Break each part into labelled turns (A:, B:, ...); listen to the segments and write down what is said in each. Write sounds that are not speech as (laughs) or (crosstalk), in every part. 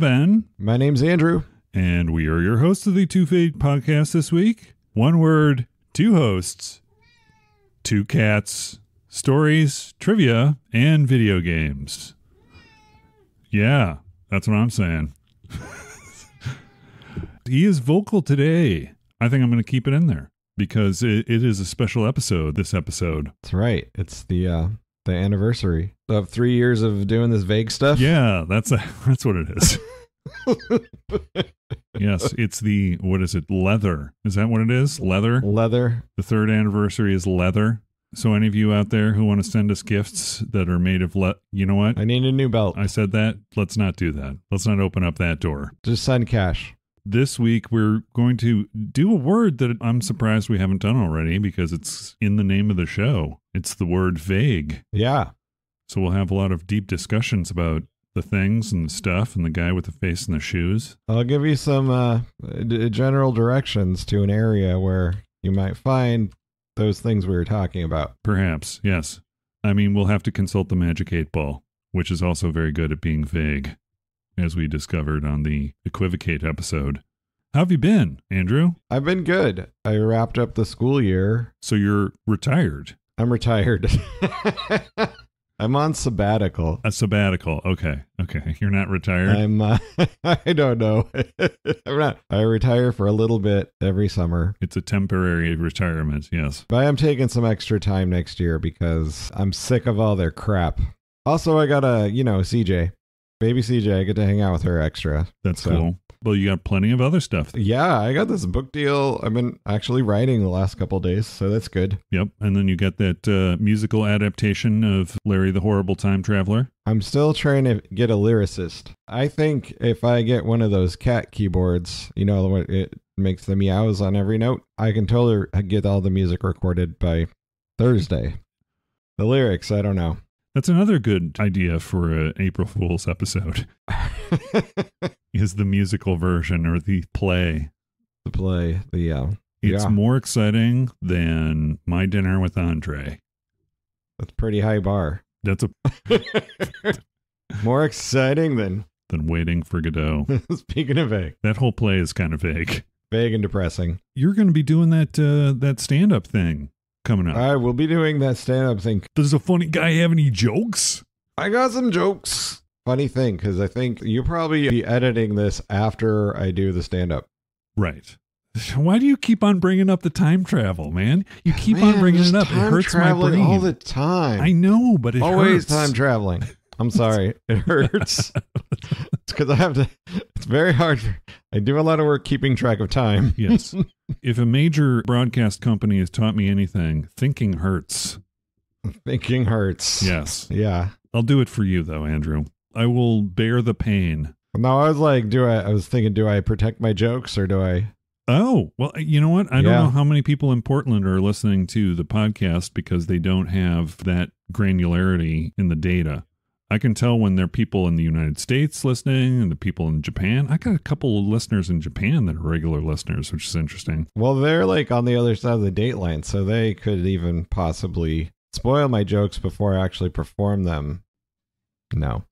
A: Ben,
B: My name's Andrew.
A: and we are your hosts of the Two Vague podcast this week. One word, two hosts, two cats, stories, trivia, and video games. Yeah, that's what I'm saying. (laughs) he is vocal today. I think I'm going to keep it in there because it, it is a special episode, this episode.
B: That's right. It's the uh the anniversary of three years of doing this vague stuff.
A: Yeah, that's a, (laughs) that's what it is. yes, (laughs) it's the what is it? Leather. Is that what it is? Leather.
B: Leather.
A: The third anniversary is leather. So any of you out there who want to send us gifts that are made of le, you know what?
B: I need a new belt.
A: I said that. Let's not do that. Let's not open up that door.
B: Just send cash.
A: This week we're going to do a word that I'm surprised we haven't done already because it's in the name of the show. It's the word vague.
B: Yeah.
A: So we'll have a lot of deep discussions about the things and the stuff and the guy with the face and the shoes.
B: I'll give you some uh d- general directions to an area where you might find those things we were talking about.
A: Perhaps, yes. I mean, we'll have to consult the Magic 8 Ball, which is also very good at being vague, as we discovered on the Equivocate episode. How have you been, Andrew?
B: I've been good. I wrapped up the school year.
A: So you're retired.
B: I'm retired. (laughs) I'm on sabbatical.
A: A sabbatical. Okay. Okay. You're not retired.
B: I'm uh, (laughs) I don't know. (laughs) I'm not I retire for a little bit every summer.
A: it's a temporary retirement. Yes.
B: But I am taking some extra time next year because I'm sick of all their crap. Also, I got a, you know, CJ. Baby CJ, I get to hang out with her extra.
A: That's
B: So-
A: cool. Well, you got plenty of other stuff.
B: Yeah, I got this book deal. I've been actually writing the last couple days, so that's good.
A: Yep. And then you get that uh, musical adaptation of Larry the Horrible Time Traveler.
B: I'm still trying to get a lyricist. I think if I get one of those cat keyboards, you know, it makes the meows on every note, I can totally get all the music recorded by Thursday. The lyrics, I don't know.
A: That's another good idea for an April Fool's episode. (laughs) Is the musical version or the play.
B: The play the uh
A: It's
B: Yeah.
A: more exciting than My Dinner with Andre.
B: that's pretty high bar.
A: That's a (laughs)
B: More exciting than
A: than Waiting for Godot. (laughs)
B: speaking of vague.
A: That whole play is kind of vague.
B: Vague and depressing.
A: You're going to be doing that uh, that stand up thing coming up.
B: I will be doing that stand up thing.
A: Does a funny guy have any jokes?
B: I got some jokes. Funny thing, because I think you'll probably be editing this after I do the stand up.
A: Right. (laughs) Why do you keep on bringing up the time travel, man? You keep on bringing it up. It hurts my brain.
B: all the time.
A: I know, but it
B: Always
A: hurts.
B: time traveling. I'm sorry. It hurts. (laughs) it's because I have to. It's very hard. I do a lot of work keeping track of time.
A: Yes. (laughs) if a major broadcast company has taught me anything, thinking hurts.
B: Thinking hurts.
A: Yes.
B: Yeah.
A: I'll do it for you, though, Andrew. I will bear the pain.
B: No, I was like, do I? I was thinking, do I protect my jokes or do I?
A: Oh, well, you know what? I don't know how many people in Portland are listening to the podcast because they don't have that granularity in the data. I can tell when there are people in the United States listening and the people in Japan. I got a couple of listeners in Japan that are regular listeners, which is interesting.
B: Well, they're like on the other side of the date line, so they could even possibly spoil my jokes before I actually perform them. No,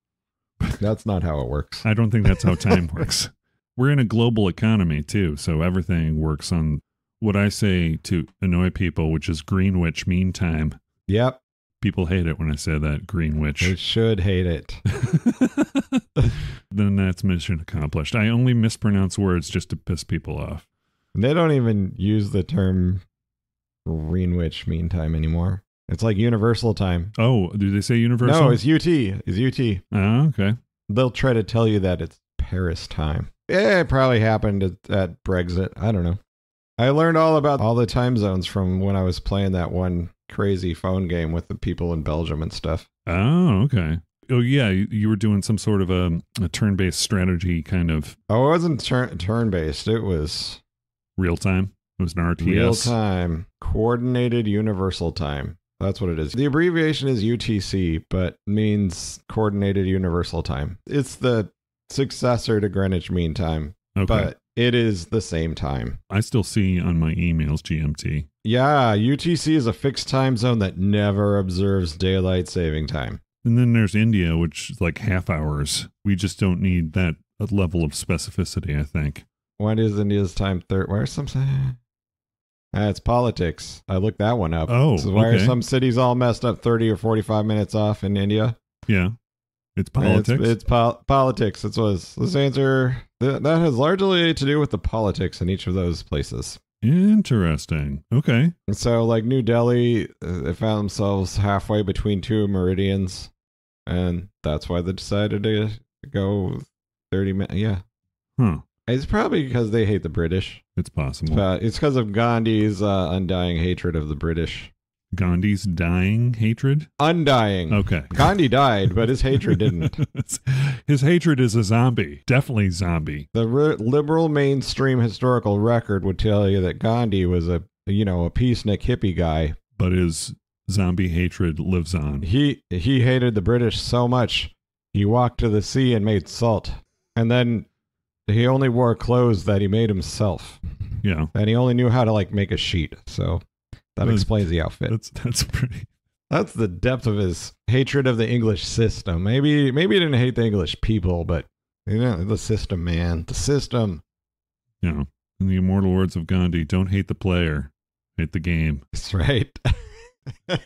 B: that's not how it works.
A: I don't think that's how time (laughs) works. We're in a global economy too, so everything works on what I say to annoy people, which is Greenwich Mean Time.
B: Yep,
A: People hate it when I say that Green Witch.
B: they should hate it. (laughs)
A: then that's mission accomplished. I only mispronounce words just to piss people off.
B: They don't even use the term Greenwich Mean Time anymore. It's like Universal Time.
A: Oh, do they say universal?
B: No, it's UT. It's UT.
A: oh, ah, okay.
B: They'll try to tell you that it's Paris time. Yeah, it probably happened at, at Brexit. I don't know. I learned all about all the time zones from when I was playing that one crazy phone game with the people in Belgium and stuff.
A: Oh, okay. Oh, yeah. You, you were doing some sort of a, a turn-based strategy, kind of
B: Oh, it wasn't turn turn based. It was
A: real time. It was an RTS.
B: real time, coordinated universal time. That's what it is. The abbreviation is UTC, but means coordinated universal time. It's the successor to Greenwich Mean Time,
A: Okay.
B: but it is the same time.
A: I still see on my emails GMT.
B: Yeah, UTC is a fixed time zone that never observes daylight saving time.
A: And then there's India, which is like half hours. We just don't need that level of specificity, I think.
B: When is India's time? Third? Where's some? That's ah, politics. I looked that one up.
A: Oh,
B: so why
A: okay.
B: are some cities all messed up thirty or forty-five minutes off in India?
A: Yeah. It's
B: It's-
A: politics.
B: It's, pol- politics. It was this answer that, that has largely to do with the politics in each of those places.
A: Interesting. Okay.
B: So, like New Delhi, uh, they found themselves halfway between two meridians, and that's why they decided to go thirty minutes. Yeah,
A: Huh.
B: it's probably because they hate the British.
A: It's possible.
B: But it's because of Gandhi's uh, undying hatred of the British.
A: Gandhi's dying hatred?
B: Undying.
A: Okay.
B: Gandhi died, but his hatred didn't. (laughs)
A: His hatred is a zombie. Definitely zombie.
B: The re- liberal mainstream historical record would tell you that Gandhi was a you know a peacenik hippie guy.
A: But his zombie hatred lives on.
B: He he hated the British so much he walked to the sea and made salt, and then he only wore clothes that he made himself,
A: Yeah.
B: and he only knew how to like make a sheet. So that explains the outfit.
A: That's that's pretty
B: That's the depth of his hatred of the English system. Maybe maybe he didn't hate the English people, but you know the system, man, the system.
A: you know. In the immortal words of Gandhi, don't hate the player, hate the game. (laughs)
B: That's right. (laughs)
A: I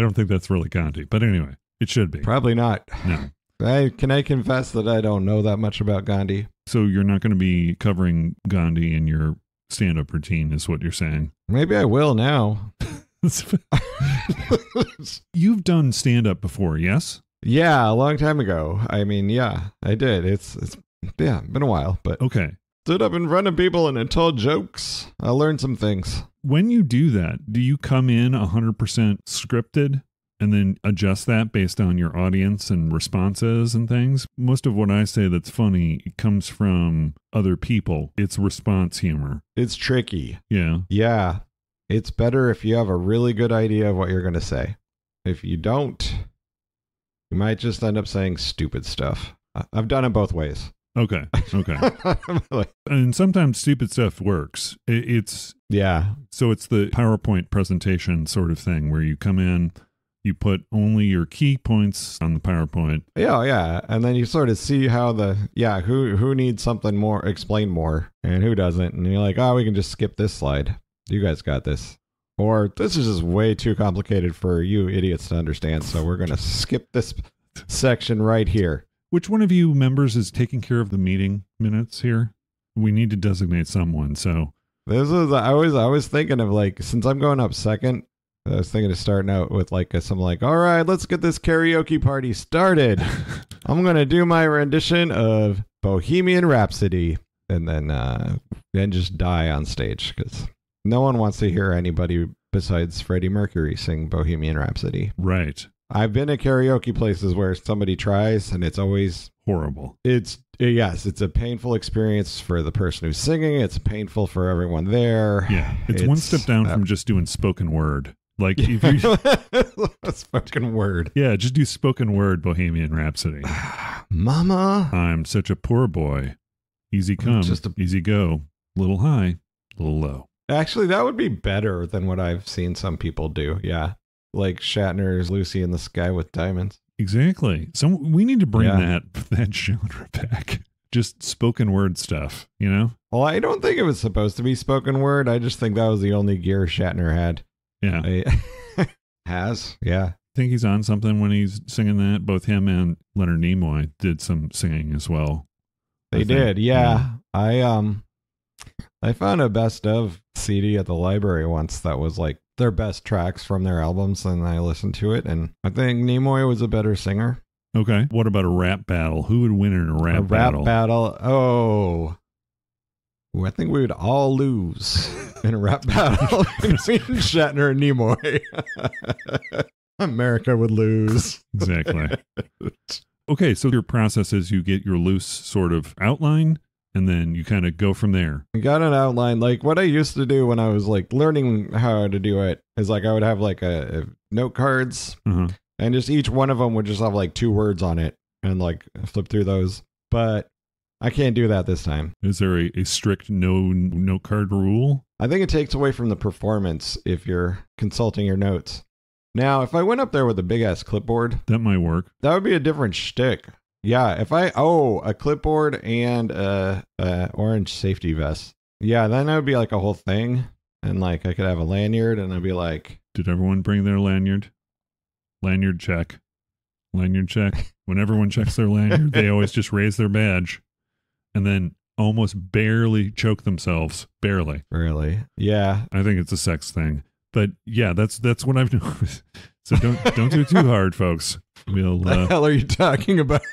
A: don't think that's really Gandhi, but anyway, it should be.
B: Probably not.
A: No.
B: I can I confess that I don't know that much about Gandhi.
A: So you're not going to be covering Gandhi in your stand-up routine, is what you're saying.
B: Maybe I will now. (laughs)
A: You've done stand-up before, yes?
B: yeah, a long time ago. I mean, yeah, I did. It's it's yeah, been a while, but
A: Okay.
B: stood up in front of people and I told jokes. I learned some things.
A: When you do that, do you come in 100% scripted and then adjust that based on your audience and responses and things? Most of what I say that's funny comes from other people. It's response humor.
B: It's tricky.
A: Yeah.
B: Yeah. It's better if you have a really good idea of what you're going to say. If you don't, you might just end up saying stupid stuff. I've done it both ways.
A: Okay. Okay. (laughs) And sometimes stupid stuff works. It's
B: yeah.
A: so it's the PowerPoint presentation sort of thing where you come in, you put only your key points on the PowerPoint.
B: Yeah, oh, yeah. And then you sort of see how the yeah, who who needs something more explain more and who doesn't. And you're like, "Oh, we can just skip this slide. You guys got this." Or this is just way too complicated for you idiots to understand, so we're going to skip this section right here.
A: Which one of you members is taking care of the meeting minutes here? We need to designate someone. So,
B: This is I was I was thinking of like since I'm going up second, I was thinking of starting out with like a, some like, all right, let's get this karaoke party started. (laughs) I'm gonna do my rendition of Bohemian Rhapsody, and then uh, then just die on stage because no one wants to hear anybody besides Freddie Mercury sing Bohemian Rhapsody.
A: right.
B: I've been at karaoke places where somebody tries, and it's always
A: Horrible.
B: it's yes, it's a painful experience for the person who's singing. It's painful for everyone there.
A: Yeah. It's, one step down
B: uh,
A: from just doing spoken word. Like, if you, (laughs)
B: spoken word.
A: yeah, just do spoken word Bohemian Rhapsody. (sighs)
B: Mama.
A: I'm such a poor boy. Easy come,
B: Just a-
A: easy go. Little high, little low.
B: Actually, that would be better than what I've seen some people do. Yeah. Like Shatner's Lucy in the Sky with Diamonds.
A: Exactly. So we need to bring
B: Yeah.
A: that (laughs) that genre back. Just spoken word stuff, you know?
B: Well, I don't think it was supposed to be spoken word. I just think that was the only gear Shatner had.
A: Yeah.
B: I- (laughs) has. Yeah.
A: I think he's on something when he's singing that. Both him and Leonard Nimoy did some singing as well.
B: They did. Yeah. I um I found a best of CD at the library once that was like their best tracks from their albums and I listened to it and I think Nimoy was a better singer.
A: Okay. What about a rap battle? Who would win in a rap,
B: a rap
A: battle?
B: battle. Oh. Ooh, I think we would all lose (laughs) in a rap battle (laughs) between Shatner and Nimoy. (laughs) America would lose.
A: exactly. Okay, so your process is you get your loose sort of outline and then you kind of go from there.
B: I got an outline. Like what I used to do when I was like learning how to do it is like I would have like a, a note cards
A: Uh-huh.
B: and just each one of them would just have like two words on it and like flip through those. But I can't do that this time.
A: Is there a, a strict no note card rule?
B: I think it takes away from the performance if you're consulting your notes. Now, if I went up there with a big ass clipboard,
A: That might work.
B: that would be a different shtick. Yeah, if I oh a clipboard and a, a orange safety vest, yeah, then that would be like a whole thing, and like I could have a lanyard, and I'd be like,
A: Did everyone bring their lanyard? Lanyard check. Lanyard check. (laughs) When everyone checks their lanyard, they always just raise their badge and then almost barely choke themselves. Barely.
B: really? Yeah,
A: I think it's a sex thing. But yeah, that's that's what I've (laughs) noticed. So don't don't do it too hard, folks. We'll
B: What the
A: uh,
B: hell are you talking about? (laughs)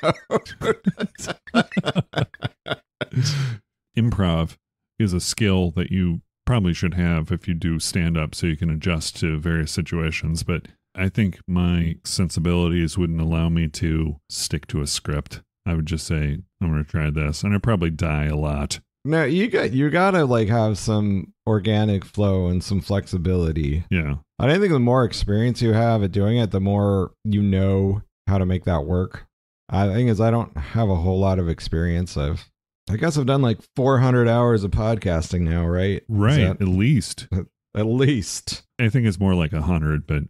A: improv is a skill that you probably should have if you do stand up so you can adjust to various situations but i think my sensibilities wouldn't allow me to stick to a script i would just say i'm going to try this and i'd probably die a lot
B: no, you got you gotta like have some organic flow and some flexibility.
A: yeah
B: I think the more experience you have at doing it, the more you know how to make that work. I think is I don't have a whole lot of experience. I've I guess I've done like 400 hours of podcasting now, right?
A: Right
B: that-
A: at least
B: at least.
A: i think it's more like a hundred but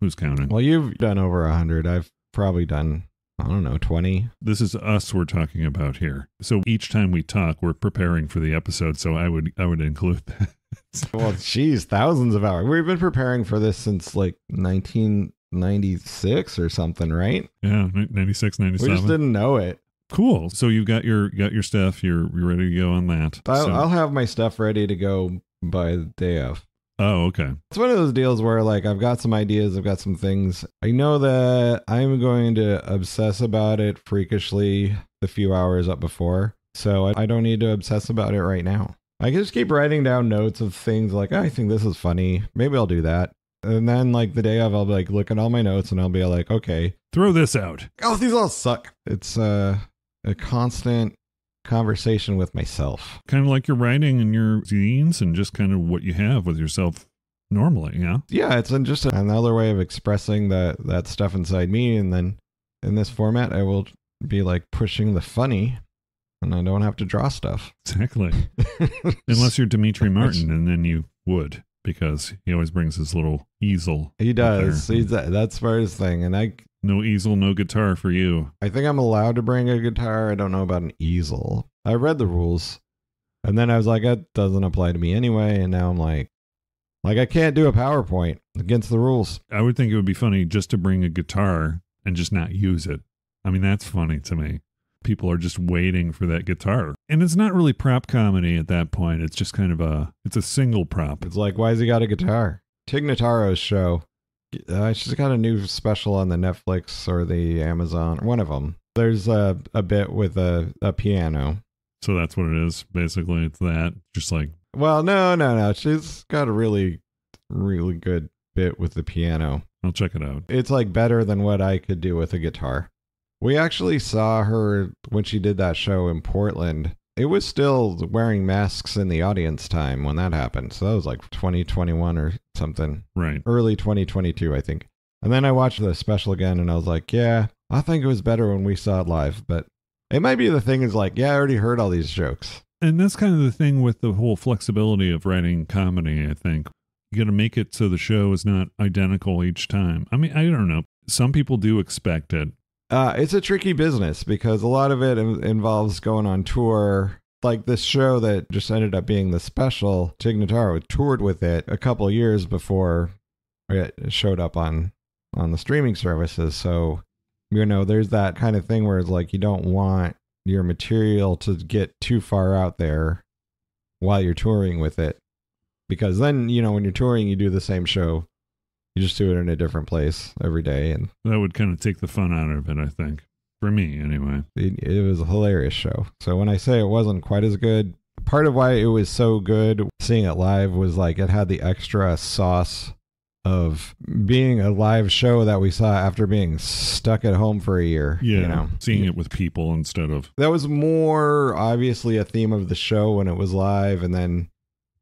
A: who's counting
B: Well, you've done over a hundred. I've probably done I don't know 20.
A: this is us we're talking about here so each time we talk we're preparing for the episode so i would i would include (laughs) that
B: Well, geez, thousands of hours. We've been preparing for this since like 1996 or something, right?
A: yeah 96
B: We
A: 97
B: just didn't know it.
A: Cool. So you've got your got your stuff. You're you're ready to go on that.
B: I'll,
A: So-
B: I'll have my stuff ready to go by the day of.
A: Oh, okay.
B: It's one of those deals where like I've got some ideas, I've got some things. I know that I'm going to obsess about it freakishly the few hours up before. So I, I don't need to obsess about it right now. I can just keep writing down notes of things like, "Oh, I think this is funny. Maybe I'll do that. And then like the day of, I'll be like look at all my notes and I'll be like, okay,
A: Throw this out.
B: oh, these all suck. It's uh, a constant conversation with myself.
A: Kind of like your writing and your zines and just kind of what you have with yourself normally. Yeah.
B: yeah, it's just another way of expressing that that stuff inside me, and then in this format, I will be like pushing the funny, and I don't have to draw stuff.
A: Exactly. (laughs) Unless you're Demetri Martin, and then you would because he always brings his little easel.
B: he does. He's that's part of his thing, and I
A: No easel, no guitar for you.
B: I think I'm allowed to bring a guitar. I don't know about an easel. I read the rules, and then I was like, that doesn't apply to me anyway. And now I'm like, like I can't do a PowerPoint against the rules.
A: I would think it would be funny just to bring a guitar and just not use it. I mean, that's funny to me. People are just waiting for that guitar. And it's not really prop comedy at that point. It's just kind of a it's a single prop.
B: It's like, why's he got a guitar? Tig Notaro's show. Uh, she's got a new special on the Netflix or the Amazon, one of them. There's a, a bit with a, a piano.
A: So that's what it is. Basically, it's that. Just like
B: Well, no, no, no. She's got a really, really good bit with the piano.
A: I'll check it out.
B: It's like better than what I could do with a guitar. We actually saw her when she did that show in Portland. It was still wearing masks in the audience time when that happened. So that was like 2021 or something.
A: Right.
B: early 2022, I think. And then I watched the special again and I was like, yeah, I think it was better when we saw it live. But it might be the thing is like, yeah, I already heard all these jokes.
A: And that's kind of the thing with the whole flexibility of writing comedy, I think. You got to make it so the show is not identical each time. I mean, I don't know. Some people do expect it.
B: Uh, it's a tricky business because a lot of it in- involves going on tour. Like this show that just ended up being the special, Tig Notaro toured with it a couple years before it showed up on on the streaming services. So, you know, there's that kind of thing where it's like you don't want your material to get too far out there while you're touring with it. Because then, you know, when you're touring, you do the same show. You just do it in a different place every day and
A: That would kind of take the fun out of it, I think. For me, anyway.
B: it, it was a hilarious show. So when I say it wasn't quite as good, part of why it was so good seeing it live was like it had the extra sauce of being a live show that we saw after being stuck at home for a year.
A: Yeah.
B: You know,
A: Seeing it with people instead of.
B: that was more obviously a theme of the show when it was live, and then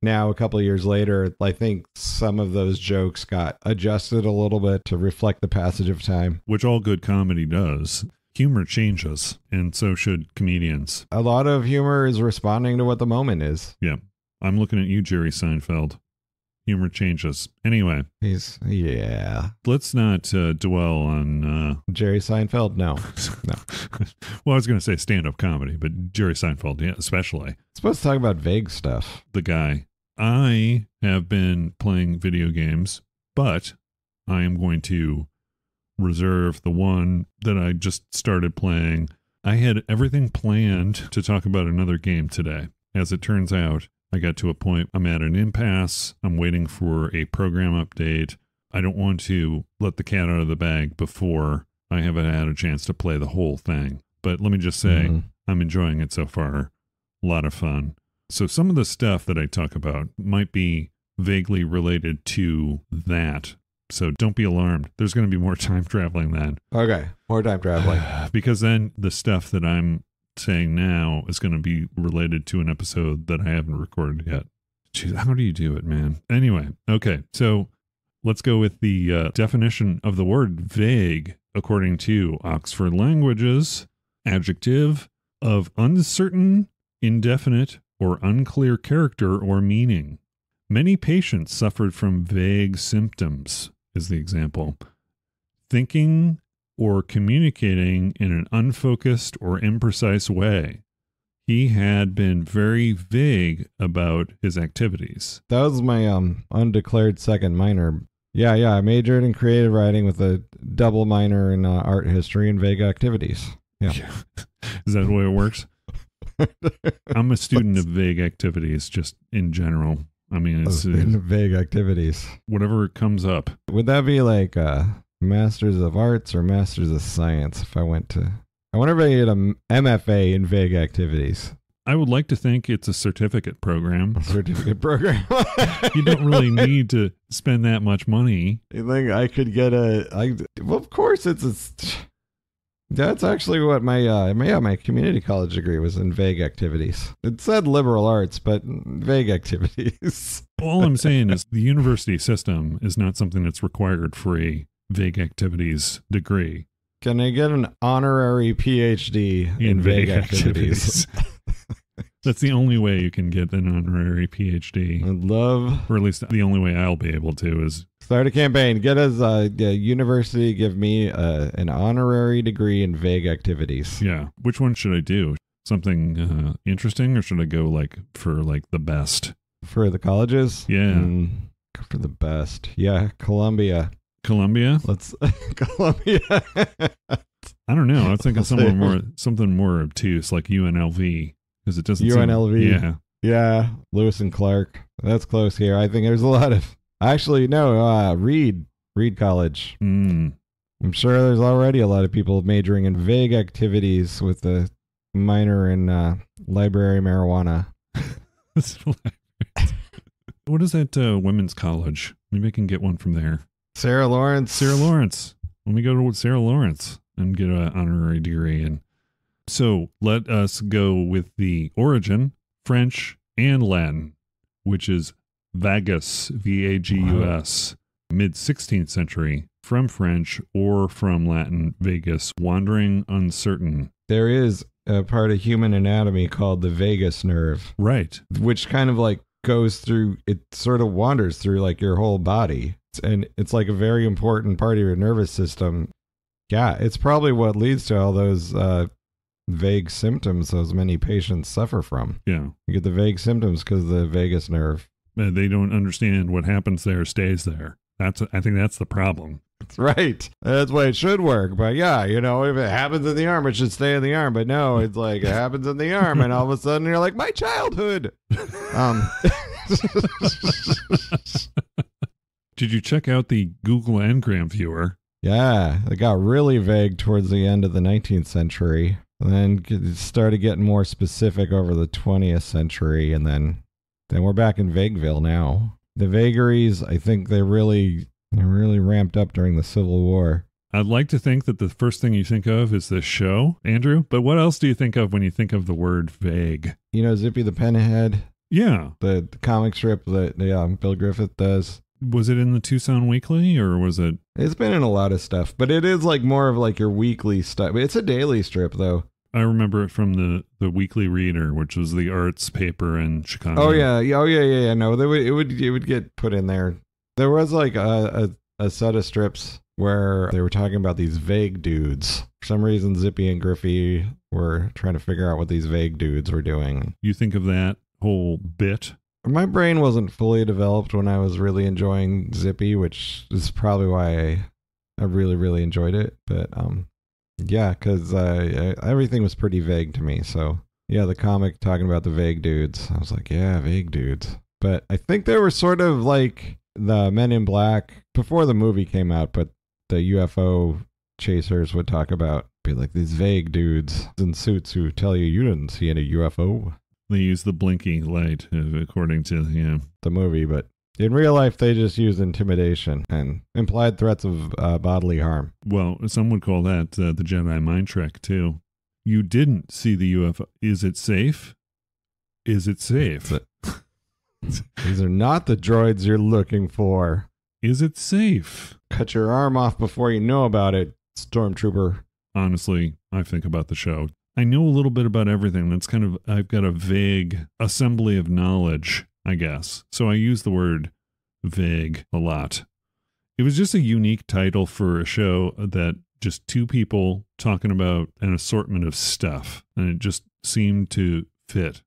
B: now a couple of years later, I think some of those jokes got adjusted a little bit to reflect the passage of time.
A: Which all good comedy does. Humor changes, and so should comedians.
B: A lot of humor is responding to what the moment is.
A: Yeah i'm looking at you, Jerry Seinfeld. humor changes. Anyway,
B: He's yeah.
A: let's not uh, dwell on. Uh,
B: Jerry Seinfeld. No, (laughs)
A: well, I was going to say stand-up comedy, but Jerry Seinfeld, yeah, especially
B: supposed to talk about vague stuff.
A: the guy. I have been playing video games, but I am going to reserve the one that I just started playing. I had everything planned to talk about another game today. As it turns out, I got to a point, I'm at an impasse. I'm waiting for a program update. I don't want to let the cat out of the bag before I haven't had a chance to play the whole thing. But let me just say,
B: Mhm.
A: I'm enjoying it so far. A lot of fun. So some of the stuff that I talk about might be vaguely related to that. So don't be alarmed. There's going to be more (laughs) time traveling then.
B: Okay, more time traveling. (sighs)
A: because then the stuff that I'm saying now is going to be related to an episode that I haven't recorded yet. Jeez, how do you do it, man? Anyway, okay. So let's go with the uh, definition of the word vague according to Oxford Languages. Adjective of uncertain, indefinite, or unclear character or meaning. Many patients suffered from vague symptoms, is the example. Thinking or communicating in an unfocused or imprecise way. He had been very vague about his activities.
B: That was my um undeclared second minor. Yeah, yeah. I majored in creative writing with a double minor in uh, art history and vague activities. Yeah. (laughs)
A: Is that the way it works? (laughs) I'm a student of vague activities just in general. I mean, it's,
B: in
A: it's
B: vague activities.
A: whatever comes up.
B: Would that be like uh, Masters of Arts or Masters of Science if I went to. I wonder if I get a m- MFA in vague activities.
A: I would like to think it's a certificate program.
B: Certificate program. (laughs)
A: You don't really need to spend that much money.
B: You think I could get a? I well, of course it's a. That's actually what my uh my, yeah my community college degree was in vague activities. It said liberal arts, but vague activities. (laughs)
A: All I'm saying is the university system is not something that's required for a vague activities degree
B: Can I get an honorary PhD in, vague, (laughs) activities? (laughs)
A: That's the only way you can get an honorary PhD,
B: I'd love
A: or at least the only way I'll be able to is
B: start a campaign. Get us uh, a university. Give me uh, an honorary degree in vague activities.
A: yeah. Which one should I do? Something uh, interesting, or should I go like for like the best?
B: for the colleges.
A: Yeah.
B: Mm, go for the best. Yeah, Columbia.
A: Columbia?
B: Let's (laughs) Columbia.
A: I don't know. I was (laughs) thinking somewhere more something more obtuse like UNLV because it doesn't seem-
B: UNLV.
A: yeah.
B: yeah, Lewis and Clark. That's close here. I think there's a lot of actually no. Uh, Reed Reed College.
A: Mm.
B: I'm sure there's already a lot of people majoring in vague activities with a minor in uh, library marijuana. (laughs)
A: what is that uh, women's college? Maybe I can get one from there.
B: Sarah Lawrence.
A: Sarah Lawrence. Let me go to Sarah Lawrence and get an honorary degree. And so let us go with the origin, French and Latin, which is vagus, V A G U S, mid 16th century, from French or from Latin, vagus, wandering, uncertain.
B: There is a part of human anatomy called the vagus nerve,
A: Right.
B: which kind of like goes through. It sort of wanders through like your whole body, and it's like a very important part of your nervous system. Yeah, it's probably what leads to all those uh, vague symptoms those many patients suffer from.
A: Yeah.
B: You get the vague symptoms because the vagus nerve.
A: Uh, They don't understand what happens there stays there. That's I think that's the problem.
B: That's right. That's why it should work. But yeah, you know, if it happens in the arm, it should stay in the arm. But no, it's like it happens in the arm, and all of a sudden you're like, my childhood. Um, (laughs)
A: Did you check out the Google Ngram viewer?
B: yeah, it got really vague towards the end of the 19th century, and then it started getting more specific over the 20th century, and then then we're back in Vagueville now. The vagaries, I think they really they really ramped up during the Civil War.
A: I'd like to think that the first thing you think of is this show, Andrew. But what else do you think of when you think of the word vague?
B: You know, Zippy the Pinhead,
A: Yeah.
B: the, the comic strip that yeah, Bill Griffith does.
A: Was it in the Tucson Weekly or was it?
B: It's been in a lot of stuff, but it is like more of like your weekly stuff. It's a daily strip though.
A: I remember it from the the Weekly Reader, which was the arts paper in Chicago.
B: Oh yeah, oh yeah, yeah, yeah. No, they would it would it would get put in there. There was like a, a a set of strips where they were talking about these vague dudes. For some reason, Zippy and Griffy were trying to figure out what these vague dudes were doing.
A: You think of that whole bit?
B: My brain wasn't fully developed when I was really enjoying Zippy, which is probably why I, I really, really enjoyed it. But um, yeah, because everything was pretty vague to me. So yeah, the comic talking about the vague dudes, I was like, yeah, vague dudes. But I think they were sort of like the Men in Black before the movie came out, but the UFO chasers would talk about be like these vague dudes in suits who tell you you didn't see any UFO.
A: They use the blinking light, uh, according to yeah.
B: the movie, but in real life they just use intimidation and implied threats of uh, bodily harm.
A: Well, some would call that uh, the Jedi mind trick too. You didn't see the UFO. Is it safe? Is it safe?
B: These are not the droids you're looking for.
A: Is it safe?
B: Cut your arm off before you know about it, stormtrooper.
A: Honestly, I think about the show. I know a little bit about everything. That's kind of, I've got a vague assembly of knowledge, I guess. So I use the word vague a lot. It was just a unique title for a show that just two people talking about an assortment of stuff. And it just seemed to fit.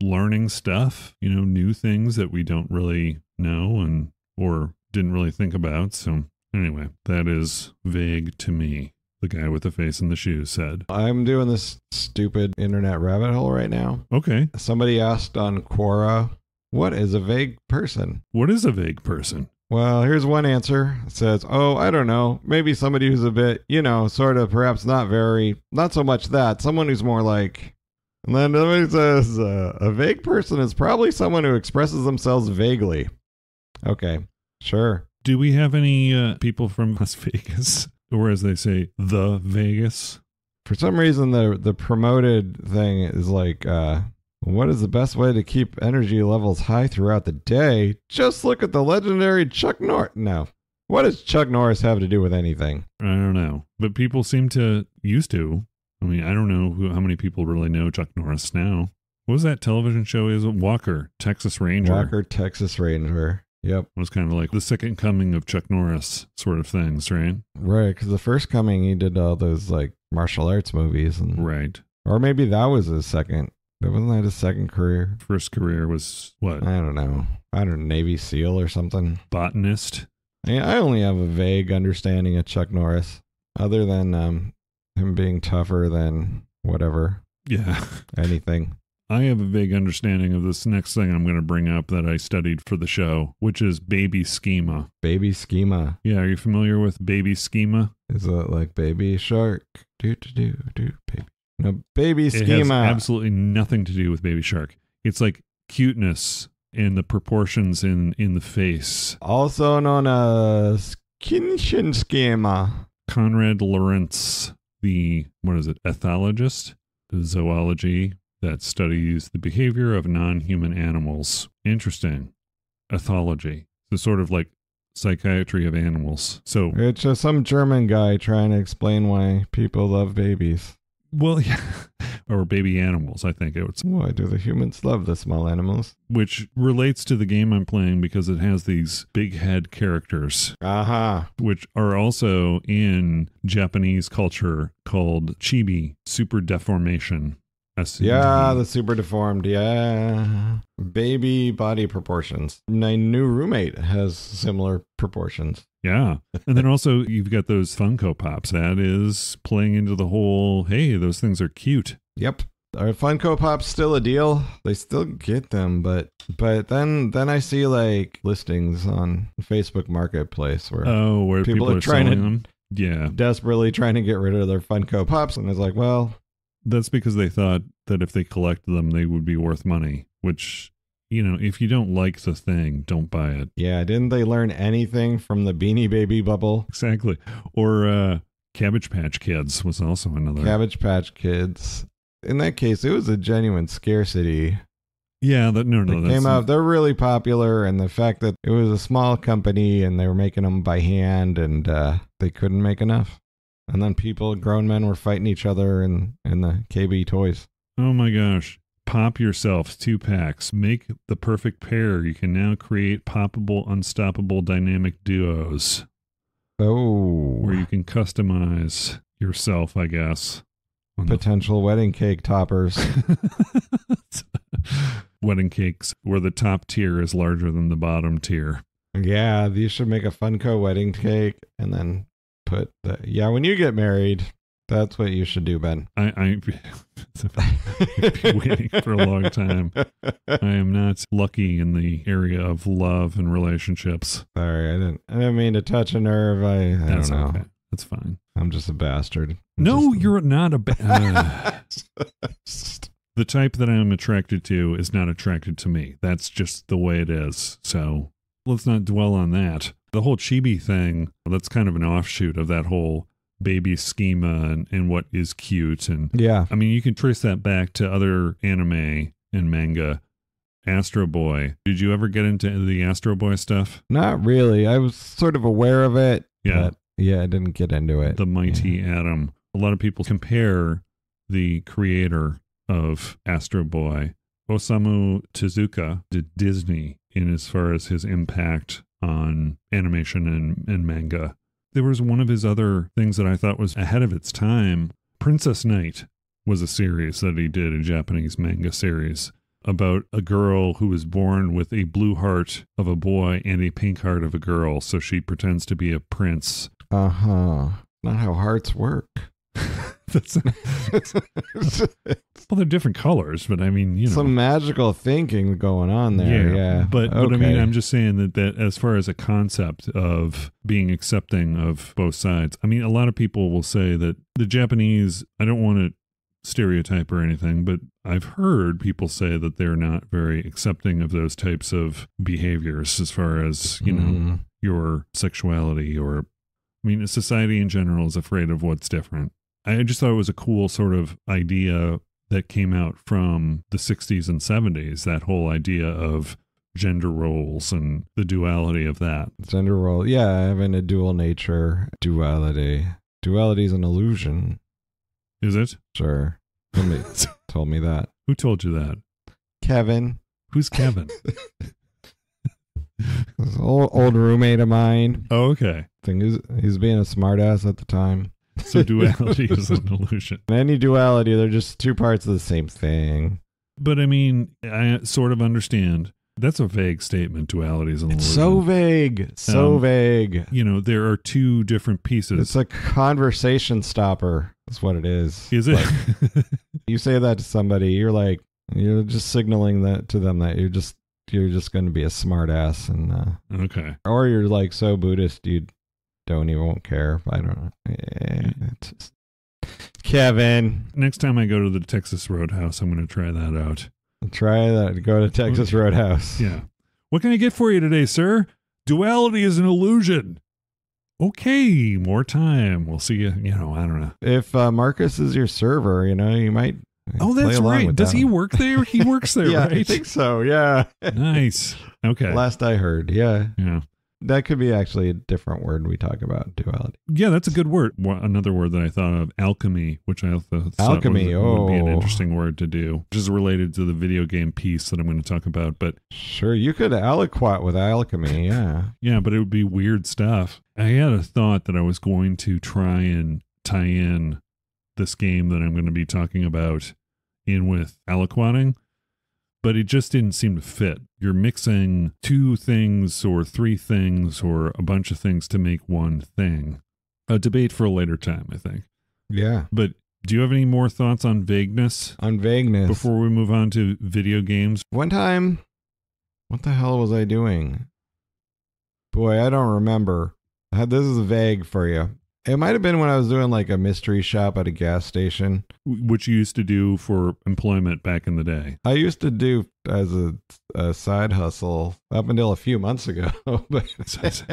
A: Learning stuff, you know, new things that we don't really know and or didn't really think about. So anyway, that is vague to me. The guy with the face in the shoes said.
B: I'm doing this stupid internet rabbit hole right now.
A: Okay.
B: Somebody asked on Quora, what is a vague person?
A: What is a vague person?
B: Well, here's one answer. It says, Oh, I don't know. Maybe somebody who's a bit, you know, sort of perhaps not very, not so much that. Someone who's more like. And then somebody says, uh, A vague person is probably someone who expresses themselves vaguely. Okay, sure.
A: Do we have any uh, people from Las Vegas? (laughs) Or as they say, the Vegas?
B: For some reason, the the promoted thing is like, uh, what is the best way to keep energy levels high throughout the day? Just look at the legendary Chuck Norris. No. What does Chuck Norris have to do with anything?
A: I don't know. But people seem to used to. I mean, I don't know who, how many people really know Chuck Norris now. What was that television show? Is it Walker, Texas Ranger?
B: Walker, Texas Ranger. Yep.
A: It was kind of like the second coming of Chuck Norris sort of things, right?
B: Right. Because the first coming, he did all those like martial arts movies. and
A: Right.
B: Or maybe that was his second. That wasn't that his second career?
A: First career was what?
B: I don't know. I don't know, Navy SEAL or something.
A: Botanist.
B: I, I only have a vague understanding of Chuck Norris, other than um, him being tougher than whatever,
A: Yeah.
B: anything.
A: I have a vague understanding of this next thing I'm going to bring up that I studied for the show, which is baby schema.
B: Baby schema.
A: Yeah, are you familiar with baby schema?
B: Is that like baby shark? Do do do do baby. No, baby
A: It has
B: schema.
A: absolutely nothing to do with baby shark. It's like cuteness and the proportions in in the face.
B: also known as Kinshin schema.
A: Konrad Lorenz, the what is it, ethologist, zoology that studies the behavior of non-human animals. Interesting. Ethology. So sort of like psychiatry of animals. So
B: It's just some German guy trying to explain why people love babies.
A: well, (laughs) yeah, or baby animals. I think it it's
B: Why do the humans love the small animals?
A: which relates to the game I'm playing because it has these big head characters,
B: Aha.
A: which are also in Japanese culture called chibi, super deformation.
B: Yeah, the super deformed. Yeah. Baby body proportions. My new roommate has similar proportions.
A: Yeah. And then also (laughs) you've got those Funko Pops. That is playing into the whole, hey, those things are cute.
B: Yep. Are Funko Pops still a deal? They still get them, but but then then I see like listings on Facebook Marketplace where
A: Oh, where
B: People
A: people,
B: are
A: are,
B: trying to-
A: them. Yeah.
B: desperately trying to get rid of their Funko Pops, and it's like, well,
A: That's because they thought that if they collected them, they would be worth money, which, you know, if you don't like the thing, don't buy it.
B: yeah, didn't they learn anything from the Beanie Baby bubble?
A: Exactly. Or uh Cabbage Patch Kids was also another.
B: Cabbage Patch Kids. In that case, it was a genuine scarcity.
A: yeah, that no
B: They
A: no that's
B: came out, they're really popular, and the fact that it was a small company and they were making them by hand and uh, they couldn't make enough. And then people, grown men, were fighting each other in in the KB toys.
A: Oh my gosh. Pop yourself two packs. Make the perfect pair. You can now create poppable, unstoppable dynamic duos
B: Oh,
A: where you can customize yourself, I guess. on the-
B: potential wedding cake toppers. (laughs)
A: Wedding cakes where the top tier is larger than the bottom tier.
B: yeah, you should make a Funko wedding cake and then put the yeah. When you get married, that's what you should do, Ben.
A: I, I (laughs) I've been waiting for a long time. I am not lucky in the area of love and relationships.
B: Sorry, I didn't. I didn't mean to touch a nerve. I, I
A: That's
B: don't know.
A: okay. That's fine.
B: I'm just a bastard. I'm
A: No, you're not a. bastard. uh, (laughs) the type that I'm attracted to is not attracted to me. That's just the way it is. So let's not dwell on that. The whole chibi thing, that's kind of an offshoot of that whole baby schema and, and what is cute. And
B: yeah.
A: I mean, you can trace that back to other anime and manga. Astro Boy. Did you ever get into the Astro Boy stuff?
B: Not really. I was sort of aware of it.
A: Yeah.
B: But yeah, I didn't get into it.
A: the mighty atom. A lot of people compare the creator of Astro Boy, Osamu Tezuka, to Disney in as far as his impact on animation and, and manga. There was one of his other things that I thought was ahead of its time. Princess Knight was a series that he did, a Japanese manga series about a girl who was born with a blue heart of a boy and a pink heart of a girl. So she pretends to be a prince
B: Uh huh. Not how hearts work.
A: That's (laughs) well, they're different colors, but I mean, you know,
B: Some magical thinking going on there. Yeah.
A: But but I mean, I'm just saying that that as far as a concept of being accepting of both sides, I mean, a lot of people will say that the Japanese. I don't want to stereotype or anything, but I've heard people say that they're not very accepting of those types of behaviors as far as you know
B: Mhm.
A: your sexuality or I mean society in general is afraid of what's different. I just thought it was a cool sort of idea that came out from the 60s and 70s that whole idea of gender roles and the duality of that.
B: Gender role. Yeah, having a dual nature, duality. Duality is an illusion.
A: Is it?
B: Sure. Somebody (laughs) told me that.
A: Who told you that?
B: Kevin,
A: Who's Kevin? (laughs)
B: old, old roommate of mine.
A: oh, okay.
B: Think he's, he's being a smartass at the time. (laughs)
A: So duality is an (laughs) illusion.
B: Any duality, they're just two parts of the same thing.
A: But I mean, I sort of understand. That's a vague statement. Duality is an
B: It's
A: illusion.
B: so vague. So
A: Um,
B: vague.
A: you know, there are two different pieces.
B: It's a conversation stopper. That's what it is.
A: is it?
B: Like, (laughs) you say that to somebody, you're like, you're just signaling that to them that you're just you're just going to be a smartass, and uh,
A: okay.
B: or you're like so Buddhist you don't even won't care. I don't know. Eh, it's just- Kevin,
A: Next time I go to the Texas Roadhouse, I'm going to try that out.
B: I'll try that. Go to Texas Roadhouse.
A: Yeah. What can I get for you today, sir? Duality is an illusion. Okay, more time. We'll see you. You know, I don't know.
B: If uh, Marcus is your server, you know you might.
A: Oh, that's right. Does
B: that.
A: he work there? He works (laughs) there,
B: yeah,
A: right?
B: I think so. Yeah.
A: nice. Okay.
B: Last I heard, yeah,
A: yeah.
B: That could be actually a different word we talk about duality.
A: Yeah, that's a good word. Another word that I thought of, alchemy, which I thought
B: Alchemy,
A: was, would be an
B: oh.
A: interesting word to do, which is related to the video game piece that I'm going to talk about. But
B: Sure, you could aliquot with alchemy. (laughs) Yeah.
A: Yeah, but it would be weird stuff. I had a thought that I was going to try and tie in this game that I'm going to be talking about in with aliquoting, but it just didn't seem to fit. You're mixing two things or three things or a bunch of things to make one thing. A debate for a later time, I think.
B: Yeah.
A: But do you have any more thoughts on vagueness
B: On vagueness.
A: before we move on to video games?
B: One time, what the hell was I doing? Boy, I don't remember. This is vague for you. It might have been when I was doing like a mystery shop at a gas station.
A: Which you used to do for employment back in the day.
B: I used to do as a, a side hustle up until a few months ago, (laughs) but (laughs)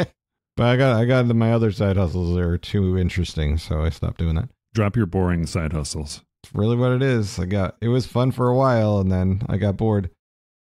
B: but I got I got into my other side hustles. They were too interesting, so I stopped doing that.
A: Drop your boring side hustles.
B: It's really what it is. I got it was fun for a while, and then I got bored.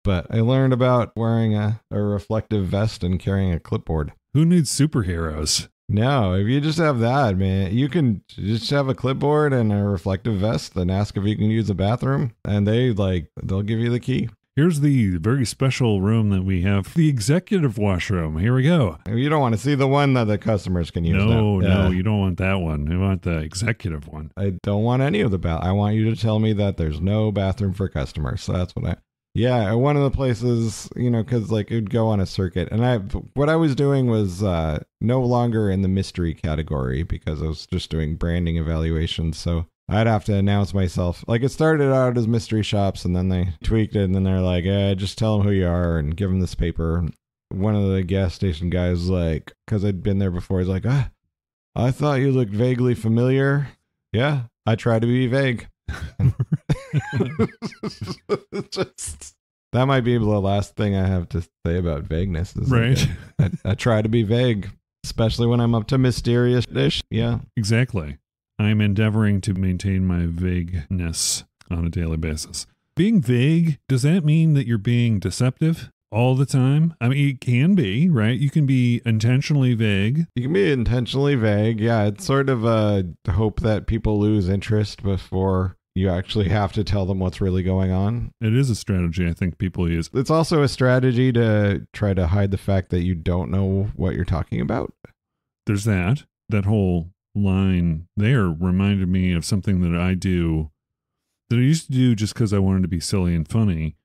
B: But I learned about wearing a, a reflective vest and carrying a clipboard.
A: Who needs superheroes?
B: No, if you just have that, man, you can just have a clipboard and a reflective vest and ask if you can use a bathroom, and they like they'll give you the key.
A: Here's the very special room that we have, the executive washroom. Here we go.
B: You don't want to see the one that the customers can use.
A: No,
B: now.
A: no,
B: Yeah.
A: you don't want that one. You want the executive one.
B: I don't want any of the bath. I want you to tell me that there's no bathroom for customers. So that's what I. Yeah, one of the places, you know, because like it'd go on a circuit, and I what I was doing was uh, no longer in the mystery category because I was just doing branding evaluations. So I'd have to announce myself. Like it started out as mystery shops, and then they tweaked it, and then they're like, "Eh, just tell them who you are and give them this paper." One of the gas station guys, like, because I'd been there before, he's like, "Ah, I thought you looked vaguely familiar." Yeah, I try to be vague. (laughs) (laughs) Just- that might be the last thing I have to say about vagueness. Is like,
A: Right.
B: I, I try to be vague, especially when I'm up to mysterious ish. Yeah.
A: Exactly. I'm endeavoring to maintain my vagueness on a daily basis. Being vague, does that mean that you're being deceptive all the time? I mean, it can be, right? You can be intentionally vague.
B: You can be intentionally vague. Yeah. It's sort of a hope that people lose interest before you actually have to tell them what's really going on.
A: It is a strategy I think people use.
B: It's also a strategy to try to hide the fact that you don't know what you're talking about.
A: There's that. That whole line there reminded me of something that I do that I used to do just because I wanted to be silly and funny.